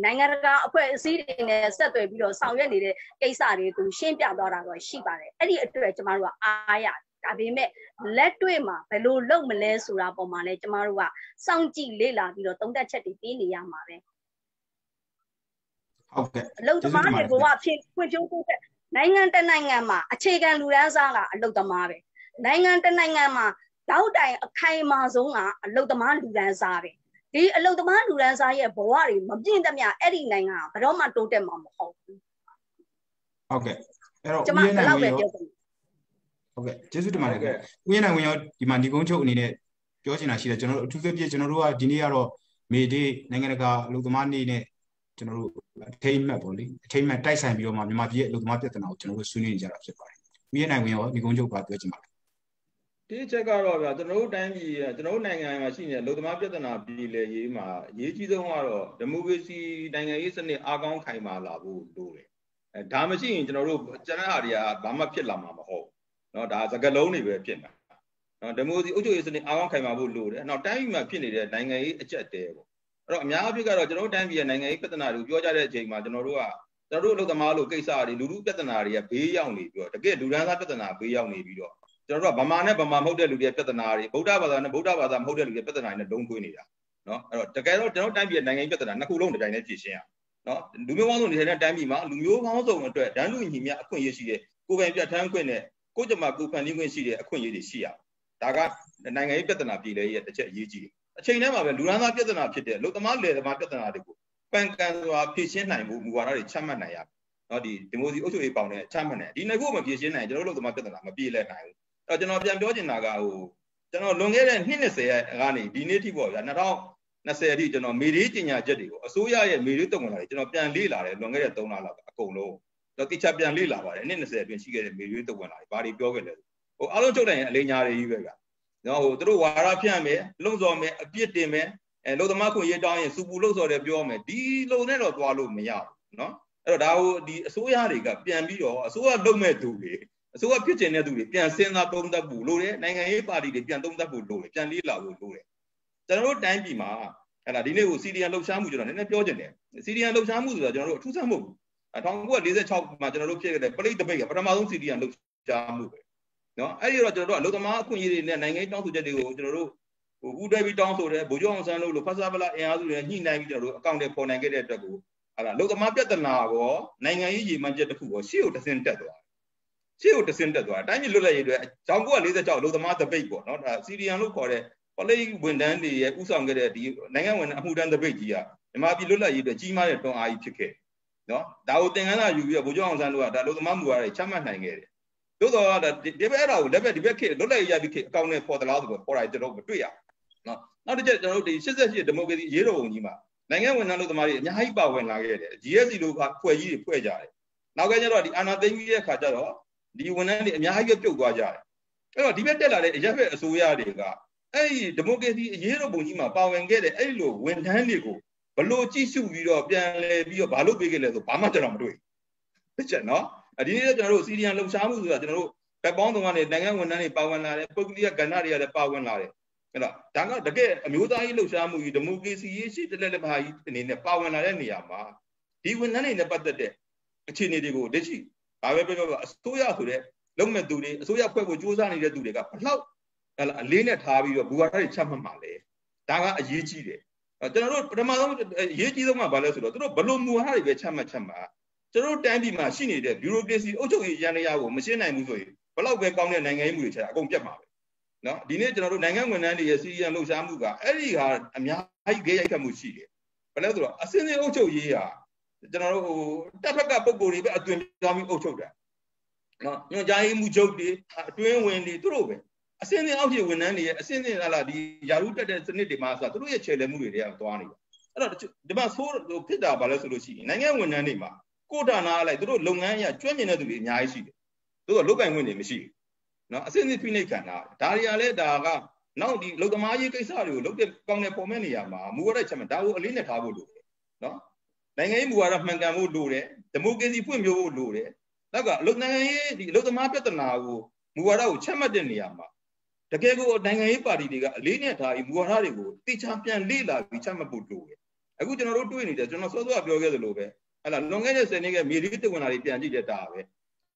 နိုင်ငံတကာအဖွဲ့အစည်းတွေနဲ့ဆက်သွယ်ပြီးတော့ဆောင်ရွက်နေတဲ့ကိစ္စတွေသူရှင်းပြသွားတာတော့ရှိပါတယ်အဲ့ဒီအတွက်ကျမတို့ကအားရဒါပေမဲ့လက်တွေ့မှာဘယ်လိုလုပ်မလဲဆိုတာပုံမှာလဲကျမတို့ကစောင့်ကြည့်လေ့လာပြီးတော့သုံးသပ်ချက်တွေပေးနေရမှာပဲဟုတ်ကဲ့အလုပ်သမားတွေကဖြစ်ဖွံ့ဖြိုးတိုးတက်နိုင်ငံတနိုင်ငံမှာအခြေခံလူတန်းစားကအလုပ်သမားပဲ နိုင်ငံတနိုင်ငံမှာတောက်တိုင်အခိုင်အမာဆုံးကအလုတ်သမားလူဒန်းစားပဲဒီအလုတ်သမားလူဒန်းစားရဲ့ဘဝတွေမပြည့်တမျှအဲ့ဒီနိုင်ငံကဘယ်တော့မှတိုးတက်မှာမဟုတ်ဘူးဟုတ်ကဲ့အဲ့တော့ဦးရဲနိုင်ရောဟုတ်ကဲ့ကျေးဇူးတင်ပါတယ်ခင်ဗျဦးရနိုင်ဝင်ရောဒီမှာဒီကုန်းချုပ်အနေနဲ့ပြောချင်တာရှိတယ်ကျွန်တော်တို့အထူးသဖြင့်ကျွန်တော်တို့ကဒီနေ့ကတော့မေဒေးနိုင်ငံတကာအလုပ်သမားနေ့နဲ့ကျွန်တော်တို့အထိမ်းအမှတ်ပေါ့လေအထိမ်းအမှတ်တိုက်ဆိုင်ပြီးတော့မှမြန်မာပြည်ရဲ့အလုပ်သမားပြဿနာကိုကျွန်တော်တို့ဆွေးနွေးနေကြတာဖြစ်ပါတယ်ဦးရနိုင်ဝင်ရောဒီကုန်းချုပ်ကပြောချင်ပါတယ် ဒီချက်ကတော့ဗျာကျွန်တော်တို့တိုင်းပြည်ကျွန်တော်တို့နိုင်ငံမှာရှိနေတဲ့လူသမားပြဿနာပြည်လေရေးမှာအရေးကြီးဆုံးကတော့ဒီမိုကရေစီနိုင်ငံရေးစနစ်အားကောင်းခိုင်မာလာဖို့လိုတယ်အဲဒါမရှိရင်ကျွန်တော်တို့ကျန်တဲ့ဟာတွေကဘာမှဖြစ်လာမှာမဟုတ်เนาะဒါစကလုံးတွေပဲဖြစ်မှာเนาะဒီမိုကရေစီအုပ်ချုပ်ရေးစနစ်အားကောင်းခိုင်မာဖို့လိုတယ်နောက်တိုင်းပြည်မှာဖြစ်နေတဲ့နိုင်ငံရေးအကျက်တဲပေါ့အဲ့တော့အများအပြားကတော့ကျွန်တော်တို့တိုင်းပြည်ရဲ့နိုင်ငံရေးပြဿနာတွေကိုပြောကြတဲ့အချိန်မှာကျွန်တော်တို့ကကျွန်တော်တို့အလုပ်သမားလို့ကိစ္စတွေလူလူပြဿနာတွေကဘေးရောက်နေပြီးတော့တကယ်လူဒန်းစားပြဿနာဘေးရောက်နေပြီးတော့ ကျွန်တော်တို့ကဗမာနဲ့ဗမာမဟုတ်တဲ့လူတွေပြဿနာတွေဗုဒ္ဓဘာသာနဲ့ဗုဒ္ဓဘာသာမဟုတ်တဲ့လူတွေပြဿနာတွေနဲ့လုံးသွင်းနေတာနော်အဲ့တော့တကယ်တော့ကျွန်တော်တိုင်းပြည်နိုင်ငံပြဿနာနှစ်ခုလုံးတစ်တိုင်းနဲ့ဖြေရှင်းရနော်လူမျိုးပေါင်းစုံနေထိုင်တဲ့တိုင်းပြည်မှာလူမျိုးပေါင်းစုံအတွက်ဒန်းလူညီမြအခွင့်အရေးရှိတဲ့ကိုယ်ပိုင်ပြဋ္ဌာန်းခွင့်နဲ့ကိုယ်ကြမ္မာကိုယ်ဖန်တီးခွင့်ရှိတဲ့အခွင့်အရေးတွေရှိရဒါကနိုင်ငံရေးပြဿနာပြည်လဲရဲ့တစ်ချက်အရေးကြီးတယ်အချိန်တည်းမှာပဲလူရန်သားပြဿနာဖြစ်တဲ့လူသမားလယ်သမားပြဿနာတွေကိုပန်ကန်စွာဖြေရှင်းနိုင်ဖို့မူဝါဒတွေချမှတ်နိုင်ရနော်ဒီဒီမိုစီအုပ်ချုပ်ရေးပေါင်းနဲ့ချမှတ်နိုင်ဒီနှစ်ခုမဖြေရှင်းနိုင်ကျွန်တော်တို့လူသမားပြဿနာမပြေလည်နိုင်ဘူး အဲ့တော့ကျွန်တော်ပြန်ပြောချင်တာကဟိုကျွန်တော်လွန်ခဲ့တဲ့နှစ်20ကနေဒီနေ့ထိပေါ့ဗျာ2020အထိကျွန်တော်မေရေးကျင်ညာချက်တွေကိုအစိုးရရဲ့မေရေးတုံ့ပြန်လာတယ်ကျွန်တော်ပြန်လေ့လာတယ်လွန်ခဲ့တဲ့3လလောက်အကုန်လုံးတော့တိကျပြန်လေ့လာပါတယ်နှစ်20အတွင်းရှိခဲ့တဲ့မေရေးတုံ့ပြန်လာတယ်ဘာတွေပြောခဲ့လဲဟိုအားလုံးချုပ်တိုင်းအလေးညာတွေကြီးပဲဗျာနော်ဟိုတို့ဝါရဖြန့်မယ်လုံစော်မယ်အပြစ်တင်မယ်အဲလုံသမားခွင့်ရေးတောင်းရင်စူပူလုံစော်တယ်ပြောမယ်ဒီလုံနဲ့တော့သွားလို့မရဘူးနော်အဲ့တော့ဒါဟိုဒီအစိုးရတွေကပြန်ပြီးတော့အစိုးရလုံမဲ့သူတွေ အစိုးရဖြစ်ကျင်တဲ့သူတွေပြန်စဉ်းစားသုံးသပ်ဖို့လိုတယ်နိုင်ငံရေးပါတီတွေပြန်သုံးသပ်ဖို့လိုတယ်ပြန်လေးလာဖို့လိုတယ်ကျွန်တော်တို့တိုင်းပြည်မှာအဲ့ဒါဒီနေ့ကိုစီဒီယန်လှုပ်ရှားမှုကျွန်တော်နည်းနည်းပြောချင်တယ်စီဒီယန်လှုပ်ရှားမှုဆိုတာကျွန်တော်တို့အထူးဆန်းမဟုတ်ဘူး1946မှာကျွန်တော်တို့ဖြစ်ခဲ့တဲ့ပလိတ်တပိတ်ကပထမဆုံးစီဒီယန်လှုပ်ရှားမှုပဲနော်အဲ့ဒီတော့ကျွန်တော်တို့အလုပ်သမားအခွင့်အရေးတွေနဲ့နိုင်ငံရေးတောင်းဆိုချက်တွေကိုကျွန်တော်တို့ဟိုဦးတွဲပြီးတောင်းဆိုတယ်ဗိုလ်ချုပ်အောင်ဆန်းတို့လိုဖတ်စာပလာအင်အားစုတွေညှိနှိုင်းပြီးကျွန်တော်တို့အကောင့်တွေပေါ်နိုင်ခဲ့တဲ့အတွက်ကိုအဲ့ဒါအလုပ်သမားပြဿနာကောနိုင်ငံရေးရည်မှန်းချက်တစ်ခုကိုရှေ့ကိုတဆင့်တက်သွား ရှေ့ကိုတဆင့်တက်သွားတိုင်းပြည်လွတ်လပ်ရေးတွေ1946အလုပ်သမားတပိတ်ပေါ့နော်ဒါစီဒီယန်လို့ခေါ်တဲ့ပလိဝန်တန်းတွေရဲ့ဥဆောင်ခဲ့တဲ့ဒီနိုင်ငံဝန်အမှုတန်းတပိတ်ကြီးကမြန်မာပြည်လွတ်လပ်ရေးအတွက်ကြီးမားတဲ့တွန်းအားကြီးဖြစ်ခဲ့နော်ဒါကိုသင်ခန်းစာယူပြီးတော့ဗိုလ်ချုပ်အောင်ဆန်းတို့ကဒါအလုပ်သမားမူဝါဒတွေချမှတ်နိုင်ခဲ့တယ်သို့တော်ကဒီဘက်အဲ့ဒါကိုလက်ဘက်ဒီဘက်ခေလွတ်လပ်ရေးရပြီးခေအကောင့်နဲ့ပေါ်သလားဆိုတော့ပေါ်တာကျွန်တော်မတွေ့ရနော်နောက်တစ်ချက်ကျွန်တော်တို့ဒီ88ဒီမိုကရေစီရေးတော်ပုံကြီးမှာနိုင်ငံဝန်ထမ်းလူသမားတွေအများကြီးပါဝင်လာခဲ့တယ် GSC လို့ကဖွဲ့ကြီးတွေဖွဲ့ကြတယ်နောက်ကကျတော့ဒီအာနာသိမ်းကြီးရဲ့ခါကျတော့ ဒီဝန်ထမ်းတွေအများကြီးပြုတ်သွားကြတယ်အဲ့တော့ဒီဘက်တက်လာတဲ့အရက်ဘက်အစိုးရတွေကအဲ့ဒီဒီမိုကရေစီအရေးတော်ပုံကြီးမှာပါဝင်ခဲ့တဲ့အဲ့လိုဝန်ထမ်းတွေကိုဘလို့ကြည့်ရှုပြီးတော့ပြန်လဲပြီးတော့ဘာလို့ပေးခဲ့လဲဆိုဘာမှကျွန်တော်မတွေ့ဘူးတစ်ချက်နော်ဒီနေ့ကျွန်တော်တို့စီရီယန်လှုပ်ရှားမှုဆိုတာကျွန်တော်တို့ဘက်ပေါင်းစုံကနေနိုင်ငံဝန်ထမ်းတွေပါဝင်လာတယ်ပုဂ္ဂလိကကဏ္ဍတွေကလည်းပါဝင်လာတယ်အဲ့တော့ဒါကတကယ်အမျိုးသားရေးလှုပ်ရှားမှုကြီးဒီမိုကရေစီရေးရှိတလက်လက်ပါကြီးအနေနဲ့ပါဝင်လာတဲ့နေရာမှာဒီဝန်ထမ်းတွေနဲ့ပတ်သက်တဲ့အခြေအနေတွေကိုလက်ရှိ ဘာပဲပြောပြောအစိုးရဆိုတဲ့လုံမဲ့သူတွေအစိုးရဖွဲ့ဖို့ကြိုးစားနေတဲ့သူတွေကဘလောက်အလေးနဲ့ထားပြီးတော့ဘူဝါဒတွေချမှတ်မှာလဲဒါကအရေးကြီးတယ်ကျွန်တော်တို့ပထမဆုံးအရေးကြီးဆုံးကဘာလဲဆိုတော့သူတို့ဘလို့မူဝါဒတွေပဲချမှတ်ချက်မှာကျွန်တော်တို့တိုင်းပြည်မှာရှိနေတဲ့ဘျူရိုကရေစီအုပ်ချုပ်ရေးရန်ရာကိုမရှင်းနိုင်ဘူးဆိုရင်ဘလောက်ပဲကောင်းတဲ့နိုင်ငံရေးမှုတွေချတာအကုန်ပြတ်မှာပဲနော်ဒီနေ့ကျွန်တော်တို့နိုင်ငံဝန်ထမ်းတွေရဲ့စီရီယံလှုပ်ရှားမှုကအဲ့ဒီဟာအများကြီးကြေးရိုက်ခတ်မှုရှိတယ်ဘယ်လဲဆိုတော့အစင်းစင်းအုပ်ချုပ်ရေးဟာ ကျွန်တော်တို့ဟိုတပ်ဖက်ကပုံကိုယ်တွေပဲအသွင်ပြောင်းပြီးအုပ်ချုပ်တာနော်ညွှန်ကြားရေးမှုချုပ်တွေအတွင်းဝင်တွေသူတို့ပဲအစင်းစင်းအောက်ခြေဝန်ထမ်းတွေရဲ့အစင်းစင်းလာလာဒီယာရုတက်တဲ့စနစ်တွေမှာဆိုတာသူတို့ရဲ့ခြေလှယ်မှုတွေတွေကသွားနေတယ်အဲ့တော့ဒီမှာဆိုးဖြစ်တာဘာလဲဆိုလို့ရှိရင်နိုင်ငံဝန်ထမ်းတွေမှာကိုဌာနအလိုက်သူတို့လုပ်ငန်းအရကျွမ်းကျင်တဲ့သူတွေအများကြီးရှိတယ်သူတို့လုတ်ကင်ခွင့်တွေမရှိဘူးနော်အစစ်အစစ်ဖိနှိပ်ခံတာဒါတွေကလည်းဒါကနောက်ဒီလုံသမားရေးကိစ္စတွေကိုလုတ်တဲ့ကောင်းတဲ့ပုံမဲ့နေရာမှာမူဝါဒချက်မှဒါကိုအလေးနဲ့ထားဖို့လိုတယ်နော် နိုင်ငံရေးမူဝါဒမှန်ကန်ဖို့လိုတယ်ဒီမိုကရေစီဖွံ့ဖြိုးဖို့လိုတယ်နောက်ကလုံနိုင်ငံရေးဒီလုံသမားပြဿနာကိုမူဝါဒကိုချက်မှတ်တဲ့နေရာမှာတကယ်ကိုနိုင်ငံရေးပါတီတွေကအလေးနဲ့ထားပြီးမူဝါဒတွေကိုတိကျပြန်လေ့လာပြီးချက်မှတ်ဖို့လိုတယ်အခုကျွန်တော်တို့တွေ့နေတယ်ကျွန်တော်စောစောပြောခဲ့သလိုပဲဟဲ့လားလွန်ခဲ့တဲ့10နှစ်ကမြေလေးတဝင်လာတွေပြန်ကြည့်တဲ့တာပဲ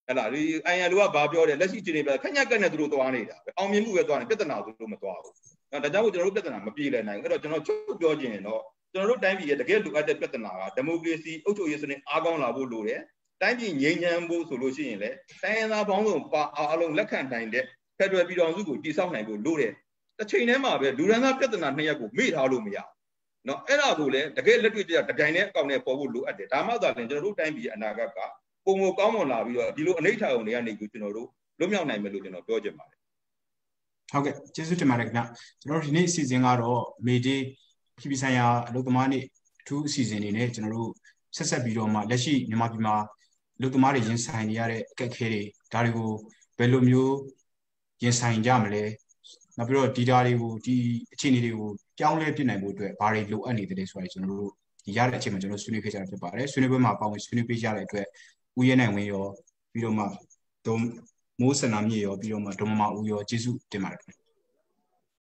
ဟဲ့လားဒီ IN တို့ကဘာပြောတယ်လက်ရှိအခြေအနေပဲခက်ညက်ကက်နဲ့သူတို့သွားနေတာပဲအောင်မြင်မှုပဲသွားနေပြဿနာသူတို့မသွားဘူးအဲဒါကြောင့်မို့ကျွန်တော်တို့ပြဿနာမပြေလည်နိုင်ဘူးအဲ့တော့ကျွန်တော်ချုပ်ပြောခြင်းရင်တော့ ကျွန်တော်တို့တိုင်းပြည်ရဲ့တကယ်လိုအပ်တဲ့ပြဿနာကဒီမိုကရေစီအုပ်ချုပ်ရေးစနစ်အားကောင်းလာဖို့လိုတယ်တိုင်းပြည်ငြိမ်းချမ်းဖို့ဆိုလို့ရှိရင်လည်းတိုင်းရင်းသားပေါင်းစုံပါအားလုံးလက်ခံနိုင်တဲ့ဖက်ဒရယ်ပြည်တော်စုကိုတည်ဆောက်နိုင်ဖို့လိုတယ်တစ်ချိန်တည်းမှာပဲလူရန်သားပြဿနာနှစ်ရပ်ကိုမေ့ထားလို့မရဘူးနော်အဲ့ဒါကိုလည်းတကယ်လက်တွေ့ကျတပြိုင်တည်းအကောင့်နဲ့ပေါ်ဖို့လိုအပ်တယ်ဒါမှသာလျှင်ကျွန်တော်တို့တိုင်းပြည်အနာဂတ်ကပုံမကောင်းမွန်လာပြီးတော့ဒီလိုအနိဋ္ဌာယုံတွေကနေကိုကျွန်တော်တို့လွတ်မြောက်နိုင်မယ်လို့ကျွန်တော်ပြောချင်ပါတယ်ဟုတ်ကဲ့ကျေးဇူးတင်ပါတယ်ခင်ဗျကျွန်တော်တို့ဒီနေ့အစီအစဉ်ကတော့မေဒေး ပြည်ပဆိုင်ရာအလုပ်သမားနေ့အထူးအစီအစဉ်နေနဲ့ကျွန်တော်တို့ဆက်ဆက်ပြီးတော့မှလက်ရှိမြန်မာပြည်မှာအလုပ်သမားတွေရင်ဆိုင်နေရတဲ့အခက်အခဲတွေဒါတွေကိုဘယ်လိုမျိုးရင်ဆိုင်ကြမလဲနောက်ပြီးတော့ဒီ data တွေကိုဒီအခြေအနေတွေကိုပြောင်းလဲပြနိုင်ဖို့အတွက်ဘာတွေလိုအပ်နေတယ်ဆိုတာကျွန်တော်တို့ဒီရတဲ့အချိန်မှာကျွန်တော်ဆွေးနွေးခဲ့ကြတာဖြစ်ပါတယ်ဆွေးနွေးပွဲမှာပါဝင်ဆွေးနွေးပေးကြတဲ့အတွက်ဦးရဲနိုင်ဝင်းရောပြီးတော့မှဒုံမိုးစနာမြေရောပြီးတော့မှဒေါ်မမဦးရောကျေးဇူးတင်ပါတယ်